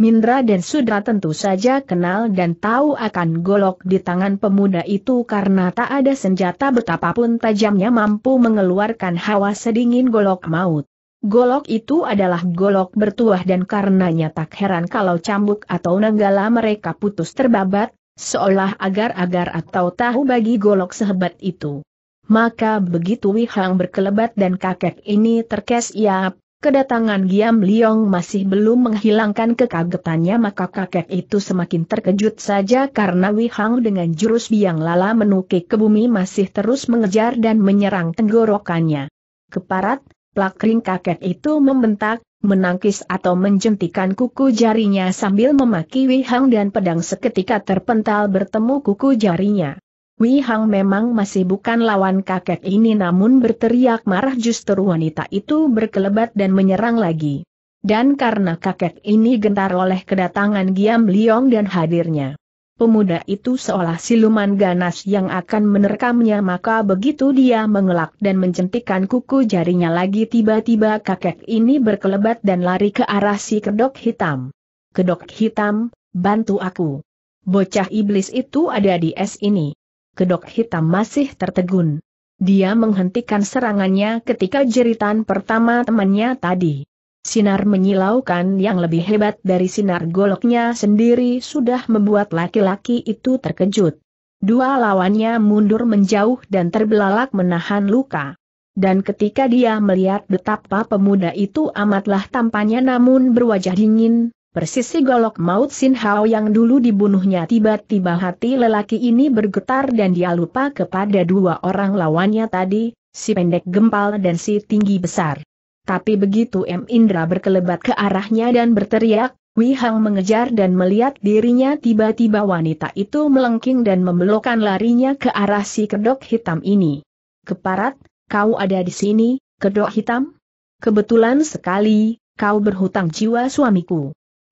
Mindra dan Sudra tentu saja kenal dan tahu akan golok di tangan pemuda itu karena tak ada senjata betapapun tajamnya mampu mengeluarkan hawa sedingin golok maut. Golok itu adalah golok bertuah dan karenanya tak heran kalau cambuk atau nanggala mereka putus terbabat, seolah agar-agar atau tahu bagi golok sehebat itu. Maka begitu Wihang berkelebat dan kakek ini terkesiap, Kedatangan Giam Liong masih belum menghilangkan kekagetannya maka kakek itu semakin terkejut saja karena Wei Hang dengan jurus biang lala menukik ke bumi masih terus mengejar dan menyerang tenggorokannya. Keparat, plakring kakek itu membentak, menangkis atau menjentikan kuku jarinya sambil memaki Wei Hang dan pedang seketika terpental bertemu kuku jarinya. Wei Hang memang masih bukan lawan kakek ini namun berteriak marah justru wanita itu berkelebat dan menyerang lagi. Dan karena kakek ini gentar oleh kedatangan Giam Liong dan hadirnya. Pemuda itu seolah siluman ganas yang akan menerkamnya maka begitu dia mengelak dan menjentikan kuku jarinya lagi tiba-tiba kakek ini berkelebat dan lari ke arah si kedok hitam. Kedok hitam, bantu aku. Bocah iblis itu ada di es ini kedok hitam masih tertegun. Dia menghentikan serangannya ketika jeritan pertama temannya tadi. Sinar menyilaukan yang lebih hebat dari sinar goloknya sendiri sudah membuat laki-laki itu terkejut. Dua lawannya mundur menjauh dan terbelalak menahan luka. Dan ketika dia melihat betapa pemuda itu amatlah tampaknya namun berwajah dingin, Persisi golok maut Sin Hao yang dulu dibunuhnya tiba-tiba hati lelaki ini bergetar dan dia lupa kepada dua orang lawannya tadi, si pendek gempal dan si tinggi besar. Tapi begitu M. Indra berkelebat ke arahnya dan berteriak, Wei Hang mengejar dan melihat dirinya tiba-tiba wanita itu melengking dan membelokkan larinya ke arah si kedok hitam ini. Keparat, kau ada di sini, kedok hitam? Kebetulan sekali, kau berhutang jiwa suamiku.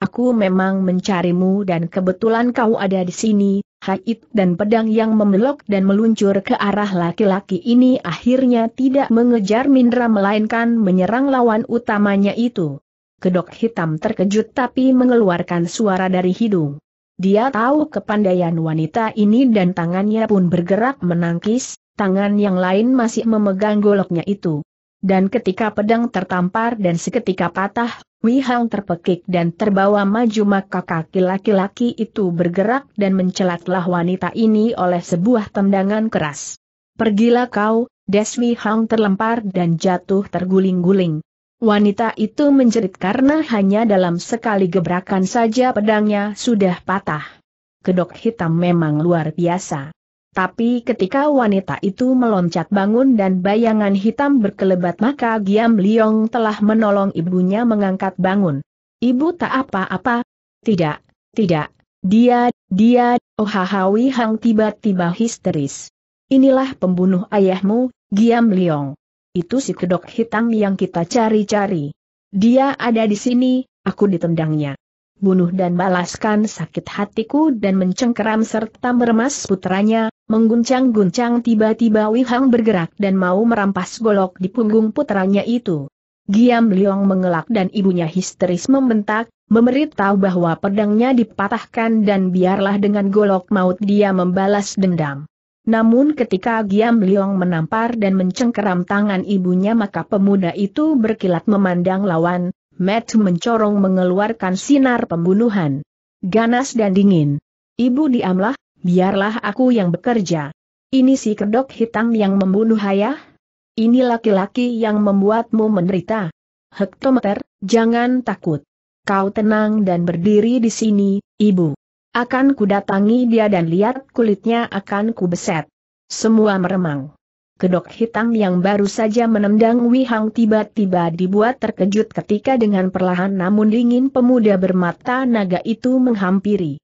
Aku memang mencarimu dan kebetulan kau ada di sini, Haid dan pedang yang memeluk dan meluncur ke arah laki-laki ini akhirnya tidak mengejar Mindra melainkan menyerang lawan utamanya itu. Kedok hitam terkejut tapi mengeluarkan suara dari hidung. Dia tahu kepandaian wanita ini dan tangannya pun bergerak menangkis, tangan yang lain masih memegang goloknya itu. Dan ketika pedang tertampar dan seketika patah, Wei Hang terpekik dan terbawa maju maka kaki laki-laki itu bergerak dan mencelatlah wanita ini oleh sebuah tendangan keras. Pergilah kau, Des Wei Hang terlempar dan jatuh terguling-guling. Wanita itu menjerit karena hanya dalam sekali gebrakan saja pedangnya sudah patah. Kedok hitam memang luar biasa. Tapi ketika wanita itu meloncat bangun dan bayangan hitam berkelebat maka Giam Liong telah menolong ibunya mengangkat bangun. Ibu tak apa-apa. Tidak, tidak. Dia, dia, oh Hahawi Hang tiba-tiba histeris. Inilah pembunuh ayahmu, Giam Liong. Itu si kedok hitam yang kita cari-cari. Dia ada di sini, aku ditendangnya bunuh dan balaskan sakit hatiku dan mencengkeram serta meremas putranya, mengguncang-guncang tiba-tiba Wihang bergerak dan mau merampas golok di punggung putranya itu. Giam Liong mengelak dan ibunya histeris membentak, memberitahu bahwa pedangnya dipatahkan dan biarlah dengan golok maut dia membalas dendam. Namun ketika Giam Liong menampar dan mencengkeram tangan ibunya maka pemuda itu berkilat memandang lawan, Matt mencorong mengeluarkan sinar pembunuhan. Ganas dan dingin. Ibu diamlah, biarlah aku yang bekerja. Ini si kedok hitam yang membunuh ayah? Ini laki-laki yang membuatmu menderita. Hektometer, jangan takut. Kau tenang dan berdiri di sini, ibu. Akan kudatangi dia dan lihat kulitnya akan kubeset. Semua meremang kedok hitam yang baru saja menendang Wihang tiba-tiba dibuat terkejut ketika dengan perlahan namun dingin pemuda bermata naga itu menghampiri.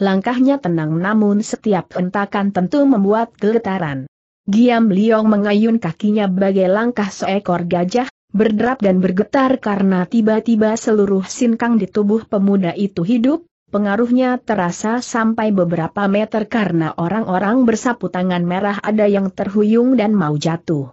Langkahnya tenang namun setiap hentakan tentu membuat getaran. Giam Liong mengayun kakinya bagai langkah seekor gajah, berderap dan bergetar karena tiba-tiba seluruh sinkang di tubuh pemuda itu hidup, Pengaruhnya terasa sampai beberapa meter karena orang-orang bersapu tangan merah ada yang terhuyung dan mau jatuh.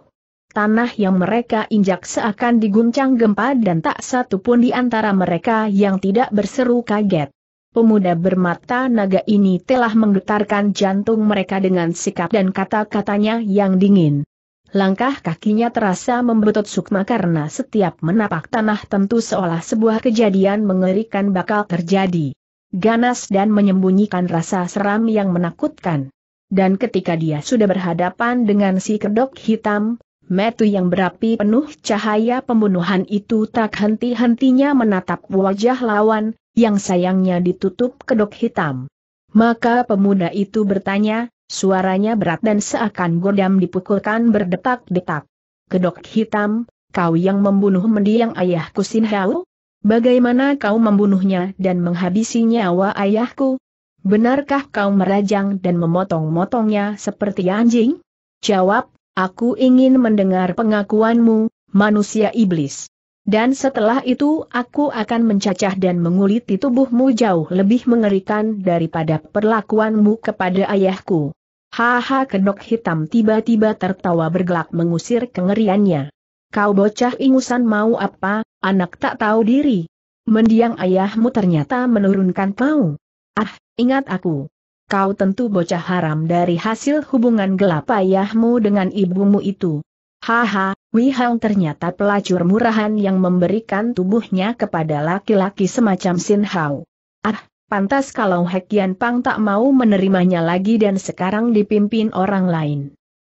Tanah yang mereka injak seakan diguncang gempa dan tak satu pun di antara mereka yang tidak berseru kaget. Pemuda bermata naga ini telah menggetarkan jantung mereka dengan sikap dan kata-katanya yang dingin. Langkah kakinya terasa membetot sukma karena setiap menapak tanah tentu seolah sebuah kejadian mengerikan bakal terjadi ganas dan menyembunyikan rasa seram yang menakutkan. Dan ketika dia sudah berhadapan dengan si kedok hitam, metu yang berapi penuh cahaya pembunuhan itu tak henti-hentinya menatap wajah lawan, yang sayangnya ditutup kedok hitam. Maka pemuda itu bertanya, suaranya berat dan seakan godam dipukulkan berdetak-detak. Kedok hitam, kau yang membunuh mendiang ayahku Sin Hao? Bagaimana kau membunuhnya dan menghabisi nyawa ayahku? Benarkah kau merajang dan memotong-motongnya seperti anjing? Jawab, Aku ingin mendengar pengakuanmu, manusia iblis. Dan setelah itu aku akan mencacah dan menguliti tubuhmu jauh lebih mengerikan daripada perlakuanmu kepada ayahku. Haha kedok hitam tiba-tiba tertawa bergelak mengusir kengeriannya. Kau bocah ingusan mau apa, anak tak tahu diri. Mendiang ayahmu ternyata menurunkan kau. Ah, ingat aku. Kau tentu bocah haram dari hasil hubungan gelap ayahmu dengan ibumu itu. Haha, Wei Hang ternyata pelacur murahan yang memberikan tubuhnya kepada laki-laki semacam Sin Hao. Ah, pantas kalau Hekian Pang tak mau menerimanya lagi dan sekarang dipimpin orang lain.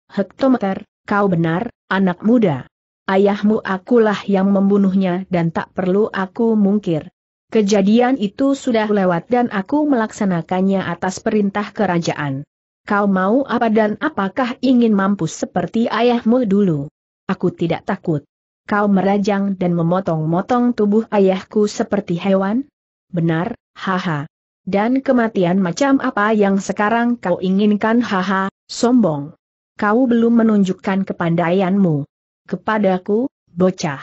Hektometer, kau benar, anak muda. Ayahmu akulah yang membunuhnya dan tak perlu aku mungkir. Kejadian itu sudah lewat dan aku melaksanakannya atas perintah kerajaan. Kau mau apa dan apakah ingin mampus seperti ayahmu dulu? Aku tidak takut. Kau merajang dan memotong-motong tubuh ayahku seperti hewan? Benar, haha. Dan kematian macam apa yang sekarang kau inginkan haha, sombong. Kau belum menunjukkan kepandaianmu. Kepadaku, bocah.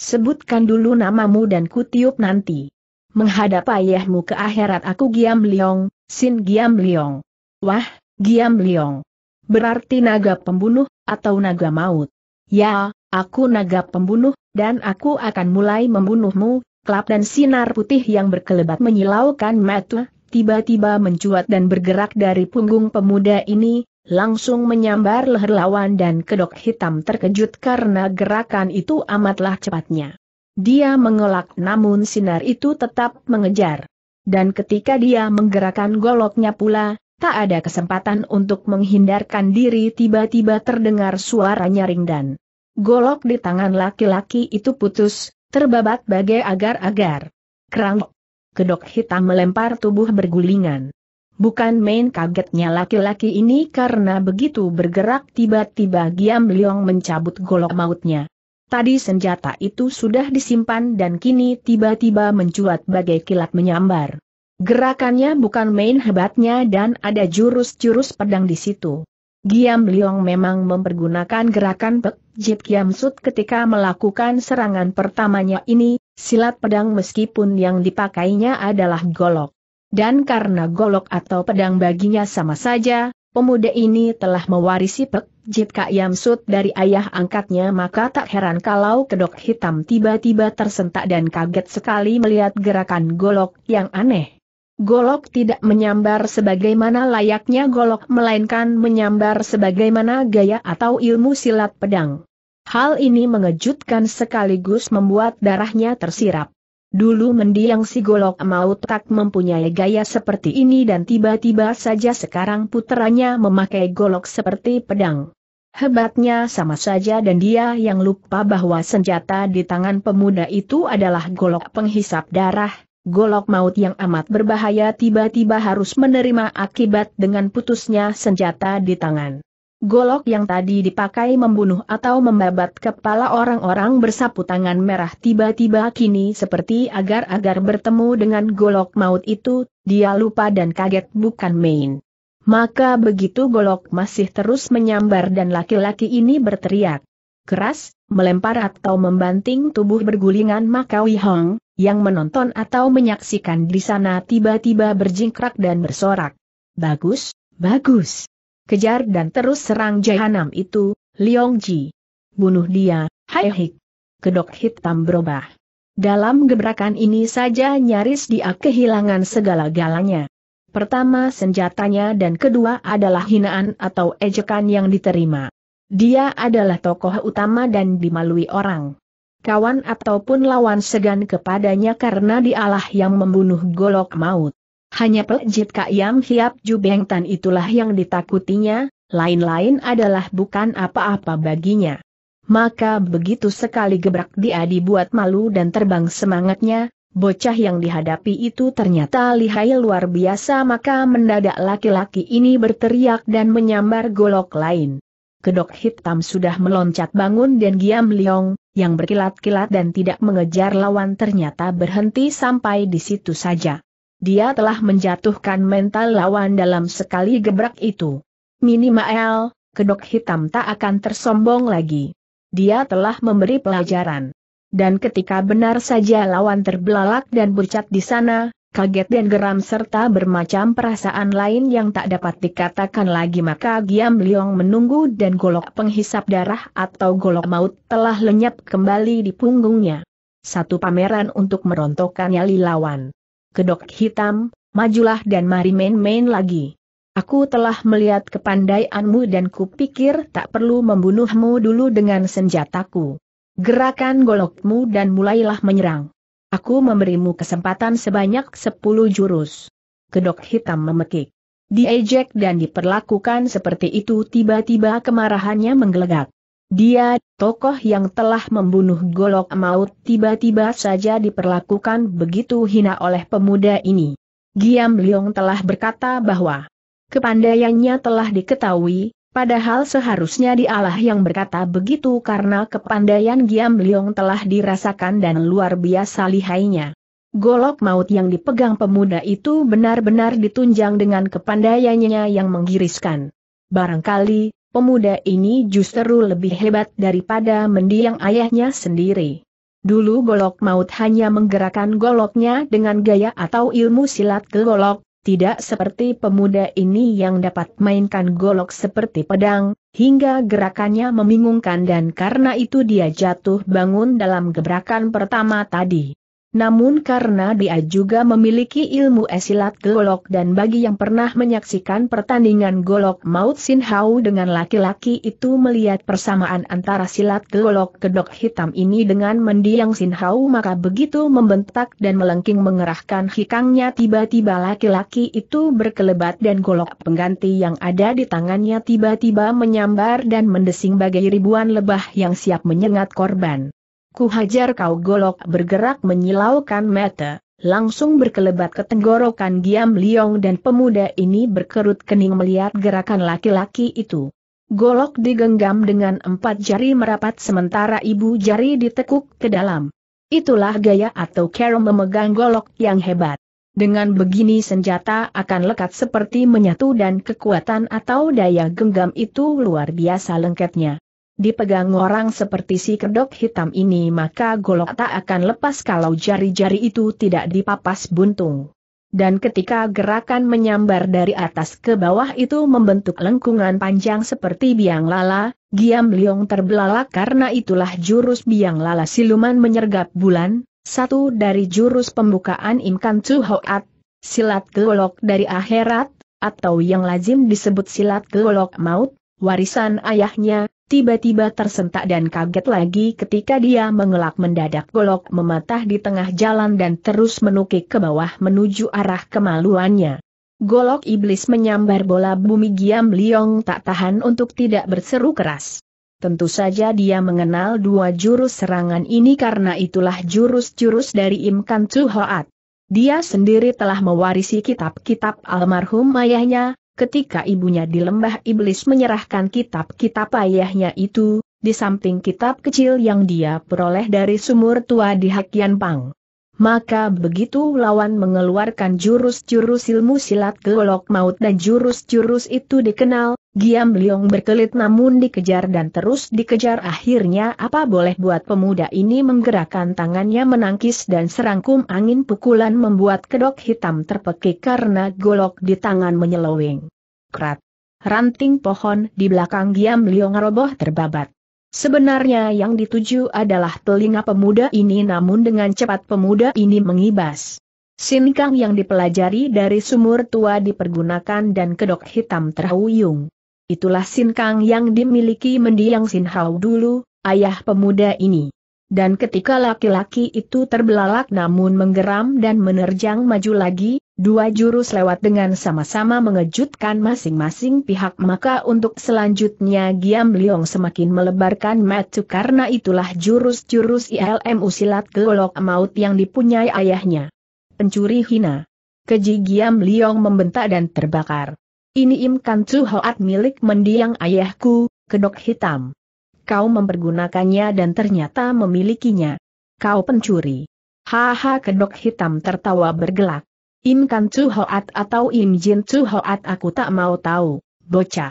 Sebutkan dulu namamu dan kutiup nanti menghadap ayahmu ke akhirat aku Giam Liong, Sin Giam Liong. Wah, Giam Liong. Berarti naga pembunuh, atau naga maut. Ya, aku naga pembunuh, dan aku akan mulai membunuhmu, kelap dan sinar putih yang berkelebat menyilaukan mata, tiba-tiba mencuat dan bergerak dari punggung pemuda ini, langsung menyambar leher lawan dan kedok hitam terkejut karena gerakan itu amatlah cepatnya. Dia mengelak namun sinar itu tetap mengejar. Dan ketika dia menggerakkan goloknya pula, tak ada kesempatan untuk menghindarkan diri tiba-tiba terdengar suara nyaring dan golok di tangan laki-laki itu putus, terbabat bagai agar-agar. Kerang! Kedok hitam melempar tubuh bergulingan. Bukan main kagetnya laki-laki ini karena begitu bergerak tiba-tiba Giam Liong mencabut golok mautnya. Tadi senjata itu sudah disimpan dan kini tiba-tiba mencuat bagai kilat menyambar. Gerakannya bukan main hebatnya dan ada jurus-jurus pedang di situ. Giam Liong memang mempergunakan gerakan Pek Jit Kiam Sut ketika melakukan serangan pertamanya ini, silat pedang meskipun yang dipakainya adalah golok. Dan karena golok atau pedang baginya sama saja, pemuda ini telah mewarisi Pek Jit Kak Yamsut dari ayah angkatnya maka tak heran kalau kedok hitam tiba-tiba tersentak dan kaget sekali melihat gerakan golok yang aneh. Golok tidak menyambar sebagaimana layaknya golok melainkan menyambar sebagaimana gaya atau ilmu silat pedang. Hal ini mengejutkan sekaligus membuat darahnya tersirap. Dulu mendiang si golok maut tak mempunyai gaya seperti ini dan tiba-tiba saja sekarang puteranya memakai golok seperti pedang. Hebatnya sama saja dan dia yang lupa bahwa senjata di tangan pemuda itu adalah golok penghisap darah, golok maut yang amat berbahaya tiba-tiba harus menerima akibat dengan putusnya senjata di tangan. Golok yang tadi dipakai membunuh atau membabat kepala orang-orang bersapu tangan merah tiba-tiba kini seperti agar-agar bertemu dengan golok maut itu, dia lupa dan kaget bukan main. Maka begitu golok masih terus menyambar dan laki-laki ini berteriak keras, melempar atau membanting tubuh bergulingan maka Wei Hong, yang menonton atau menyaksikan di sana tiba-tiba berjingkrak dan bersorak. Bagus, bagus kejar dan terus serang Jahanam itu, Liong Ji. Bunuh dia, hai hik. Kedok hitam berubah. Dalam gebrakan ini saja nyaris dia kehilangan segala-galanya. Pertama senjatanya dan kedua adalah hinaan atau ejekan yang diterima. Dia adalah tokoh utama dan dimalui orang. Kawan ataupun lawan segan kepadanya karena dialah yang membunuh golok maut. Hanya pelejit Kak Yam Hiap Ju Beng Tan itulah yang ditakutinya, lain-lain adalah bukan apa-apa baginya. Maka begitu sekali gebrak dia dibuat malu dan terbang semangatnya, bocah yang dihadapi itu ternyata lihai luar biasa maka mendadak laki-laki ini berteriak dan menyambar golok lain. Kedok hitam sudah meloncat bangun dan Giam Liong, yang berkilat-kilat dan tidak mengejar lawan ternyata berhenti sampai di situ saja. Dia telah menjatuhkan mental lawan dalam sekali gebrak itu. Minimal, kedok hitam tak akan tersombong lagi dia telah memberi pelajaran. Dan ketika benar saja lawan terbelalak dan bercat di sana, kaget dan geram serta bermacam perasaan lain yang tak dapat dikatakan lagi maka Giam Liong menunggu dan golok penghisap darah atau golok maut telah lenyap kembali di punggungnya. Satu pameran untuk merontokkan nyali lawan. Kedok hitam, majulah dan mari main-main lagi. Aku telah melihat kepandaianmu dan kupikir tak perlu membunuhmu dulu dengan senjataku. Gerakan golokmu dan mulailah menyerang. Aku memberimu kesempatan sebanyak sepuluh jurus. Kedok hitam memekik. Diejek dan diperlakukan seperti itu tiba-tiba kemarahannya menggelegak. Dia, tokoh yang telah membunuh golok maut tiba-tiba saja diperlakukan begitu hina oleh pemuda ini. Giam Liong telah berkata bahwa Kepandaiannya telah diketahui, padahal seharusnya dialah yang berkata begitu karena kepandaian Giam Liong telah dirasakan dan luar biasa lihainya. Golok maut yang dipegang pemuda itu benar-benar ditunjang dengan kepandaiannya yang menggiriskan. Barangkali, pemuda ini justru lebih hebat daripada mendiang ayahnya sendiri. Dulu golok maut hanya menggerakkan goloknya dengan gaya atau ilmu silat ke golok, tidak seperti pemuda ini yang dapat mainkan golok seperti pedang, hingga gerakannya membingungkan dan karena itu dia jatuh bangun dalam gebrakan pertama tadi. Namun karena dia juga memiliki ilmu esilat golok dan bagi yang pernah menyaksikan pertandingan golok maut Sin Hao dengan laki-laki itu melihat persamaan antara silat golok kedok hitam ini dengan mendiang Sin Hao maka begitu membentak dan melengking mengerahkan hikangnya tiba-tiba laki-laki itu berkelebat dan golok pengganti yang ada di tangannya tiba-tiba menyambar dan mendesing bagai ribuan lebah yang siap menyengat korban. Ku hajar kau golok bergerak menyilaukan mata, langsung berkelebat ke tenggorokan Giam Liong dan pemuda ini berkerut kening melihat gerakan laki-laki itu. Golok digenggam dengan empat jari merapat sementara ibu jari ditekuk ke dalam. Itulah gaya atau cara memegang golok yang hebat. Dengan begini senjata akan lekat seperti menyatu dan kekuatan atau daya genggam itu luar biasa lengketnya dipegang orang seperti si kedok hitam ini maka golok tak akan lepas kalau jari-jari itu tidak dipapas buntung. Dan ketika gerakan menyambar dari atas ke bawah itu membentuk lengkungan panjang seperti biang lala, Giam Liong terbelalak karena itulah jurus biang lala siluman menyergap bulan, satu dari jurus pembukaan Imkan Tu Hoat, silat golok dari akhirat, atau yang lazim disebut silat golok maut, warisan ayahnya, tiba-tiba tersentak dan kaget lagi ketika dia mengelak mendadak golok mematah di tengah jalan dan terus menukik ke bawah menuju arah kemaluannya. Golok iblis menyambar bola bumi Giam Liong tak tahan untuk tidak berseru keras. Tentu saja dia mengenal dua jurus serangan ini karena itulah jurus-jurus dari Imkan Hoat. Dia sendiri telah mewarisi kitab-kitab almarhum ayahnya, ketika ibunya di lembah iblis menyerahkan kitab-kitab ayahnya itu, di samping kitab kecil yang dia peroleh dari sumur tua di Hakian Pang. Maka begitu lawan mengeluarkan jurus-jurus ilmu silat golok maut dan jurus-jurus itu dikenal, Giam Liong berkelit namun dikejar dan terus dikejar akhirnya apa boleh buat pemuda ini menggerakkan tangannya menangkis dan serangkum angin pukulan membuat kedok hitam terpekik karena golok di tangan menyeloweng. Krat. Ranting pohon di belakang Giam Liong roboh terbabat. Sebenarnya yang dituju adalah telinga pemuda ini namun dengan cepat pemuda ini mengibas. Sinkang yang dipelajari dari sumur tua dipergunakan dan kedok hitam terhuyung. Itulah sinkang yang dimiliki mendiang Sinhau dulu, ayah pemuda ini. Dan ketika laki-laki itu terbelalak namun menggeram dan menerjang maju lagi, Dua jurus lewat dengan sama-sama mengejutkan masing-masing pihak maka untuk selanjutnya Giam Liong semakin melebarkan mata karena itulah jurus-jurus ilmu silat golok maut yang dipunyai ayahnya. Pencuri hina. Keji Giam Liong membentak dan terbakar. Ini Im Kan Hoat milik mendiang ayahku, kedok hitam. Kau mempergunakannya dan ternyata memilikinya. Kau pencuri. Haha kedok hitam tertawa bergelak. Im Kan Chu Hoat atau Im Jin Chu Hoat aku tak mau tahu, bocah.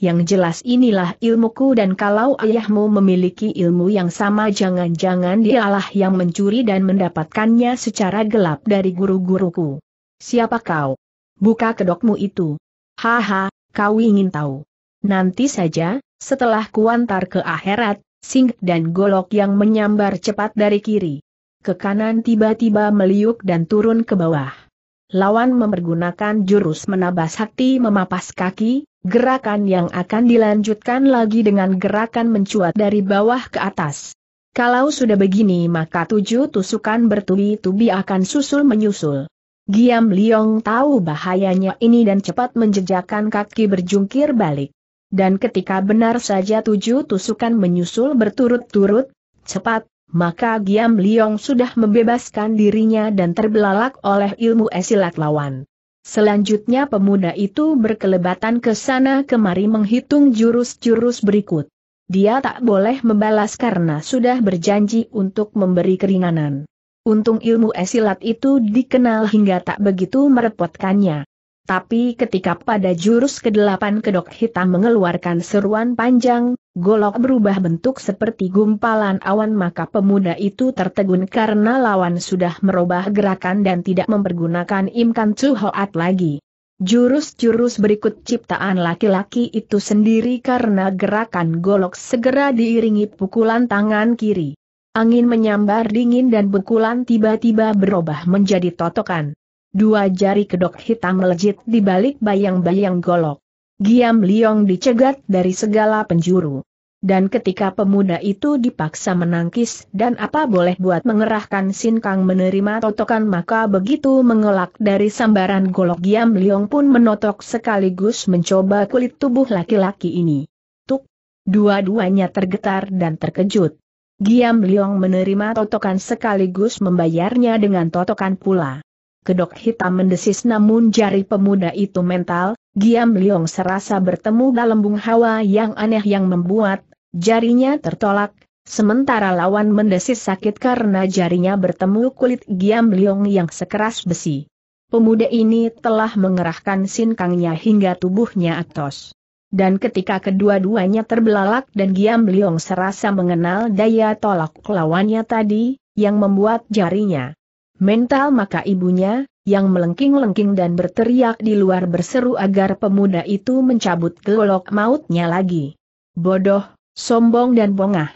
Yang jelas inilah ilmuku dan kalau ayahmu memiliki ilmu yang sama jangan-jangan dialah yang mencuri dan mendapatkannya secara gelap dari guru-guruku. Siapa kau? Buka kedokmu itu. Haha, kau ingin tahu. Nanti saja, setelah kuantar ke akhirat, Sing dan Golok yang menyambar cepat dari kiri. Ke kanan tiba-tiba meliuk dan turun ke bawah. Lawan mempergunakan jurus menabas hati memapas kaki, gerakan yang akan dilanjutkan lagi dengan gerakan mencuat dari bawah ke atas. Kalau sudah begini maka tujuh tusukan bertubi-tubi akan susul menyusul. Giam Liong tahu bahayanya ini dan cepat menjejakkan kaki berjungkir balik. Dan ketika benar saja tujuh tusukan menyusul berturut-turut, cepat, maka Giam Liong sudah membebaskan dirinya dan terbelalak oleh ilmu esilat lawan. Selanjutnya pemuda itu berkelebatan ke sana kemari menghitung jurus-jurus berikut. Dia tak boleh membalas karena sudah berjanji untuk memberi keringanan. Untung ilmu esilat itu dikenal hingga tak begitu merepotkannya. Tapi ketika pada jurus kedelapan kedok hitam mengeluarkan seruan panjang, golok berubah bentuk seperti gumpalan awan maka pemuda itu tertegun karena lawan sudah merubah gerakan dan tidak mempergunakan imkan cuhoat lagi. Jurus-jurus berikut ciptaan laki-laki itu sendiri karena gerakan golok segera diiringi pukulan tangan kiri. Angin menyambar dingin dan pukulan tiba-tiba berubah menjadi totokan. Dua jari kedok hitam melejit di balik bayang-bayang golok. Giam Liong dicegat dari segala penjuru. Dan ketika pemuda itu dipaksa menangkis dan apa boleh buat mengerahkan Sin Kang menerima totokan maka begitu mengelak dari sambaran golok Giam Liong pun menotok sekaligus mencoba kulit tubuh laki-laki ini. Tuk! Dua-duanya tergetar dan terkejut. Giam Liong menerima totokan sekaligus membayarnya dengan totokan pula kedok hitam mendesis namun jari pemuda itu mental, Giam Liong serasa bertemu dalam bung hawa yang aneh yang membuat jarinya tertolak, sementara lawan mendesis sakit karena jarinya bertemu kulit Giam Liong yang sekeras besi. Pemuda ini telah mengerahkan sinkangnya hingga tubuhnya atos. Dan ketika kedua-duanya terbelalak dan Giam Liong serasa mengenal daya tolak lawannya tadi, yang membuat jarinya mental maka ibunya, yang melengking-lengking dan berteriak di luar berseru agar pemuda itu mencabut golok mautnya lagi. Bodoh, sombong dan bongah.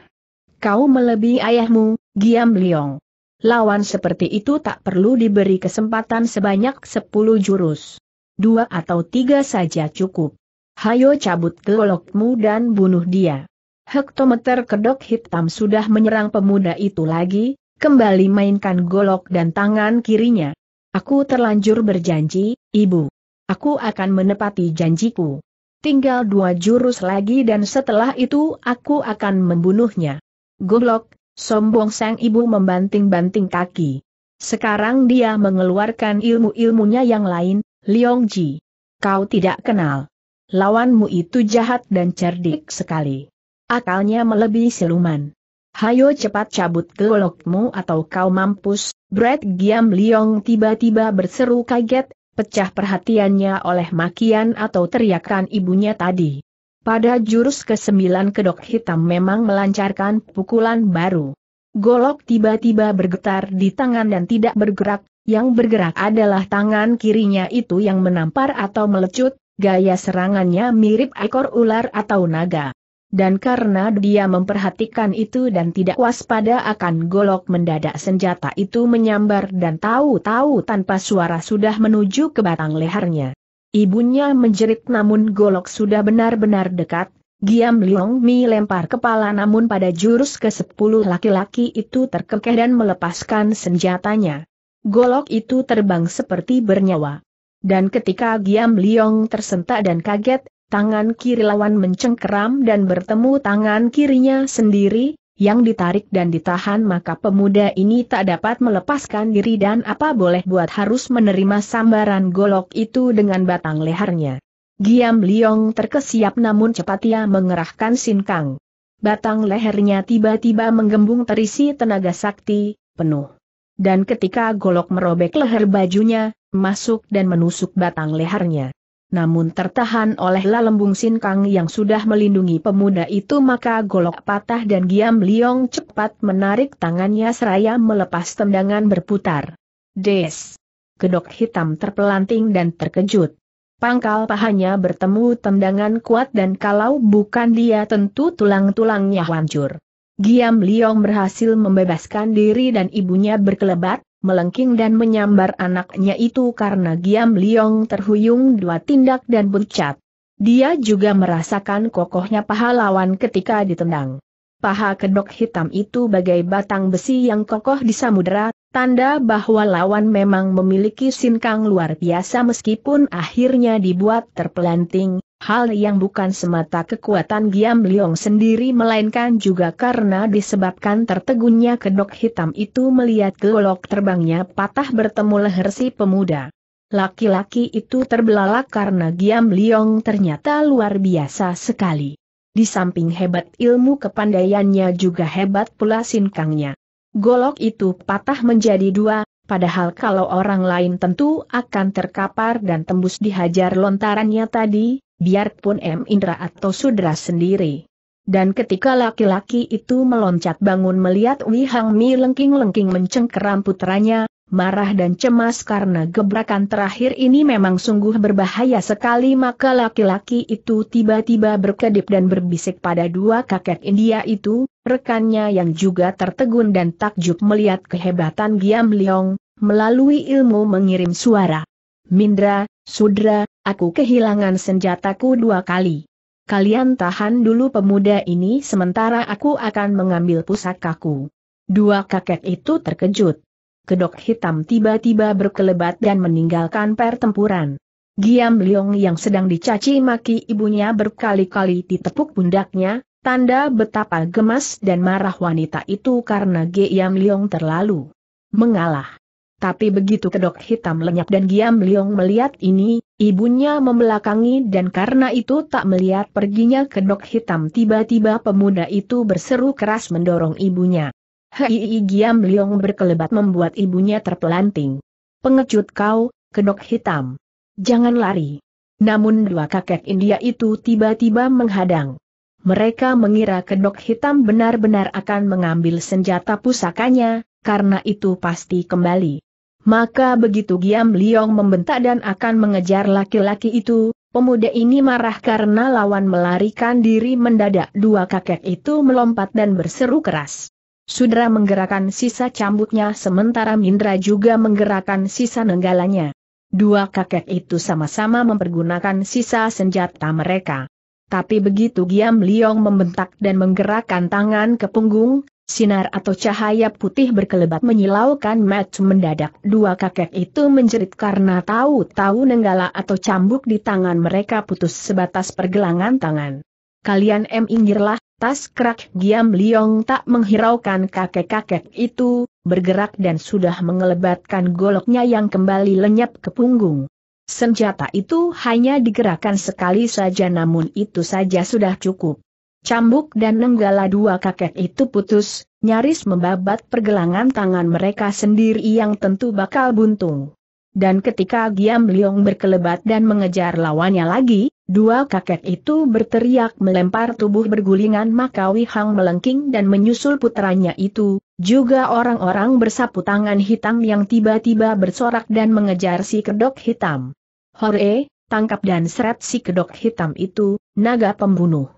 Kau melebihi ayahmu, Giam Liong. Lawan seperti itu tak perlu diberi kesempatan sebanyak sepuluh jurus. Dua atau tiga saja cukup. Hayo cabut golokmu dan bunuh dia. Hektometer kedok hitam sudah menyerang pemuda itu lagi, kembali mainkan golok dan tangan kirinya. Aku terlanjur berjanji, ibu. Aku akan menepati janjiku. Tinggal dua jurus lagi dan setelah itu aku akan membunuhnya. Golok, sombong sang ibu membanting-banting kaki. Sekarang dia mengeluarkan ilmu-ilmunya yang lain, Liong Ji. Kau tidak kenal. Lawanmu itu jahat dan cerdik sekali. Akalnya melebihi siluman. Hayo cepat cabut golokmu atau kau mampus, Brad Giam Liong tiba-tiba berseru kaget, pecah perhatiannya oleh makian atau teriakan ibunya tadi. Pada jurus ke-9 kedok hitam memang melancarkan pukulan baru. Golok tiba-tiba bergetar di tangan dan tidak bergerak, yang bergerak adalah tangan kirinya itu yang menampar atau melecut, gaya serangannya mirip ekor ular atau naga dan karena dia memperhatikan itu dan tidak waspada akan golok mendadak senjata itu menyambar dan tahu-tahu tanpa suara sudah menuju ke batang lehernya. Ibunya menjerit namun golok sudah benar-benar dekat, Giam Liong Mi lempar kepala namun pada jurus ke-10 laki-laki itu terkekeh dan melepaskan senjatanya. golok itu terbang seperti bernyawa. Dan ketika Giam Liong tersentak dan kaget, tangan kiri lawan mencengkeram dan bertemu tangan kirinya sendiri, yang ditarik dan ditahan maka pemuda ini tak dapat melepaskan diri dan apa boleh buat harus menerima sambaran golok itu dengan batang lehernya. Giam Liong terkesiap namun cepat ia mengerahkan sinkang. Batang lehernya tiba-tiba menggembung terisi tenaga sakti, penuh. Dan ketika golok merobek leher bajunya, masuk dan menusuk batang lehernya namun tertahan oleh lalembung sinkang yang sudah melindungi pemuda itu maka golok patah dan Giam Liong cepat menarik tangannya seraya melepas tendangan berputar. Des! Kedok hitam terpelanting dan terkejut. Pangkal pahanya bertemu tendangan kuat dan kalau bukan dia tentu tulang-tulangnya hancur. Giam Liong berhasil membebaskan diri dan ibunya berkelebat, melengking dan menyambar anaknya itu karena Giam Liong terhuyung dua tindak dan bencat. Dia juga merasakan kokohnya pahlawan ketika ditendang. Paha kedok hitam itu bagai batang besi yang kokoh di samudera, tanda bahwa lawan memang memiliki sinkang luar biasa meskipun akhirnya dibuat terpelanting, hal yang bukan semata kekuatan Giam Liong sendiri melainkan juga karena disebabkan tertegunnya kedok hitam itu melihat golok terbangnya patah bertemu leher si pemuda. Laki-laki itu terbelalak karena Giam Liong ternyata luar biasa sekali. Di samping hebat ilmu kepandaiannya juga hebat pula sinkangnya. Golok itu patah menjadi dua, padahal kalau orang lain tentu akan terkapar dan tembus dihajar lontarannya tadi, biarpun M. Indra atau Sudra sendiri. Dan ketika laki-laki itu meloncat bangun melihat Wi Hang Mi lengking-lengking mencengkeram putranya, marah dan cemas karena gebrakan terakhir ini memang sungguh berbahaya sekali maka laki-laki itu tiba-tiba berkedip dan berbisik pada dua kakek India itu, rekannya yang juga tertegun dan takjub melihat kehebatan Giam Liong, melalui ilmu mengirim suara. Mindra, Sudra, aku kehilangan senjataku dua kali. Kalian tahan dulu pemuda ini sementara aku akan mengambil pusakaku. Dua kakek itu terkejut. Kedok hitam tiba-tiba berkelebat dan meninggalkan pertempuran. Giam Liong yang sedang dicaci maki ibunya berkali-kali ditepuk pundaknya, tanda betapa gemas dan marah wanita itu karena Giam Liong terlalu mengalah. Tapi begitu kedok hitam lenyap dan Giam Liong melihat ini, ibunya membelakangi dan karena itu tak melihat perginya kedok hitam tiba-tiba pemuda itu berseru keras mendorong ibunya. Hei Giam Liong berkelebat membuat ibunya terpelanting. Pengecut kau, kedok hitam. Jangan lari. Namun dua kakek India itu tiba-tiba menghadang. Mereka mengira kedok hitam benar-benar akan mengambil senjata pusakanya, karena itu pasti kembali. Maka begitu Giam Liong membentak dan akan mengejar laki-laki itu, pemuda ini marah karena lawan melarikan diri mendadak dua kakek itu melompat dan berseru keras. Sudra menggerakkan sisa cambuknya sementara Mindra juga menggerakkan sisa nenggalanya. Dua kakek itu sama-sama mempergunakan sisa senjata mereka. Tapi begitu Giam Liong membentak dan menggerakkan tangan ke punggung, Sinar atau cahaya putih berkelebat menyilaukan mata mendadak dua kakek itu menjerit karena tahu-tahu nenggala atau cambuk di tangan mereka putus sebatas pergelangan tangan. Kalian em inggirlah, tas kerak Giam Liong tak menghiraukan kakek-kakek itu, bergerak dan sudah mengelebatkan goloknya yang kembali lenyap ke punggung. Senjata itu hanya digerakkan sekali saja namun itu saja sudah cukup. Cambuk dan nenggala dua kakek itu putus, nyaris membabat pergelangan tangan mereka sendiri yang tentu bakal buntung. Dan ketika Giam Liong berkelebat dan mengejar lawannya lagi, dua kakek itu berteriak melempar tubuh bergulingan maka Wi Hang melengking dan menyusul putranya itu, juga orang-orang bersapu tangan hitam yang tiba-tiba bersorak dan mengejar si kedok hitam. Hore, tangkap dan seret si kedok hitam itu, naga pembunuh.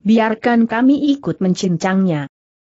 Biarkan kami ikut mencincangnya.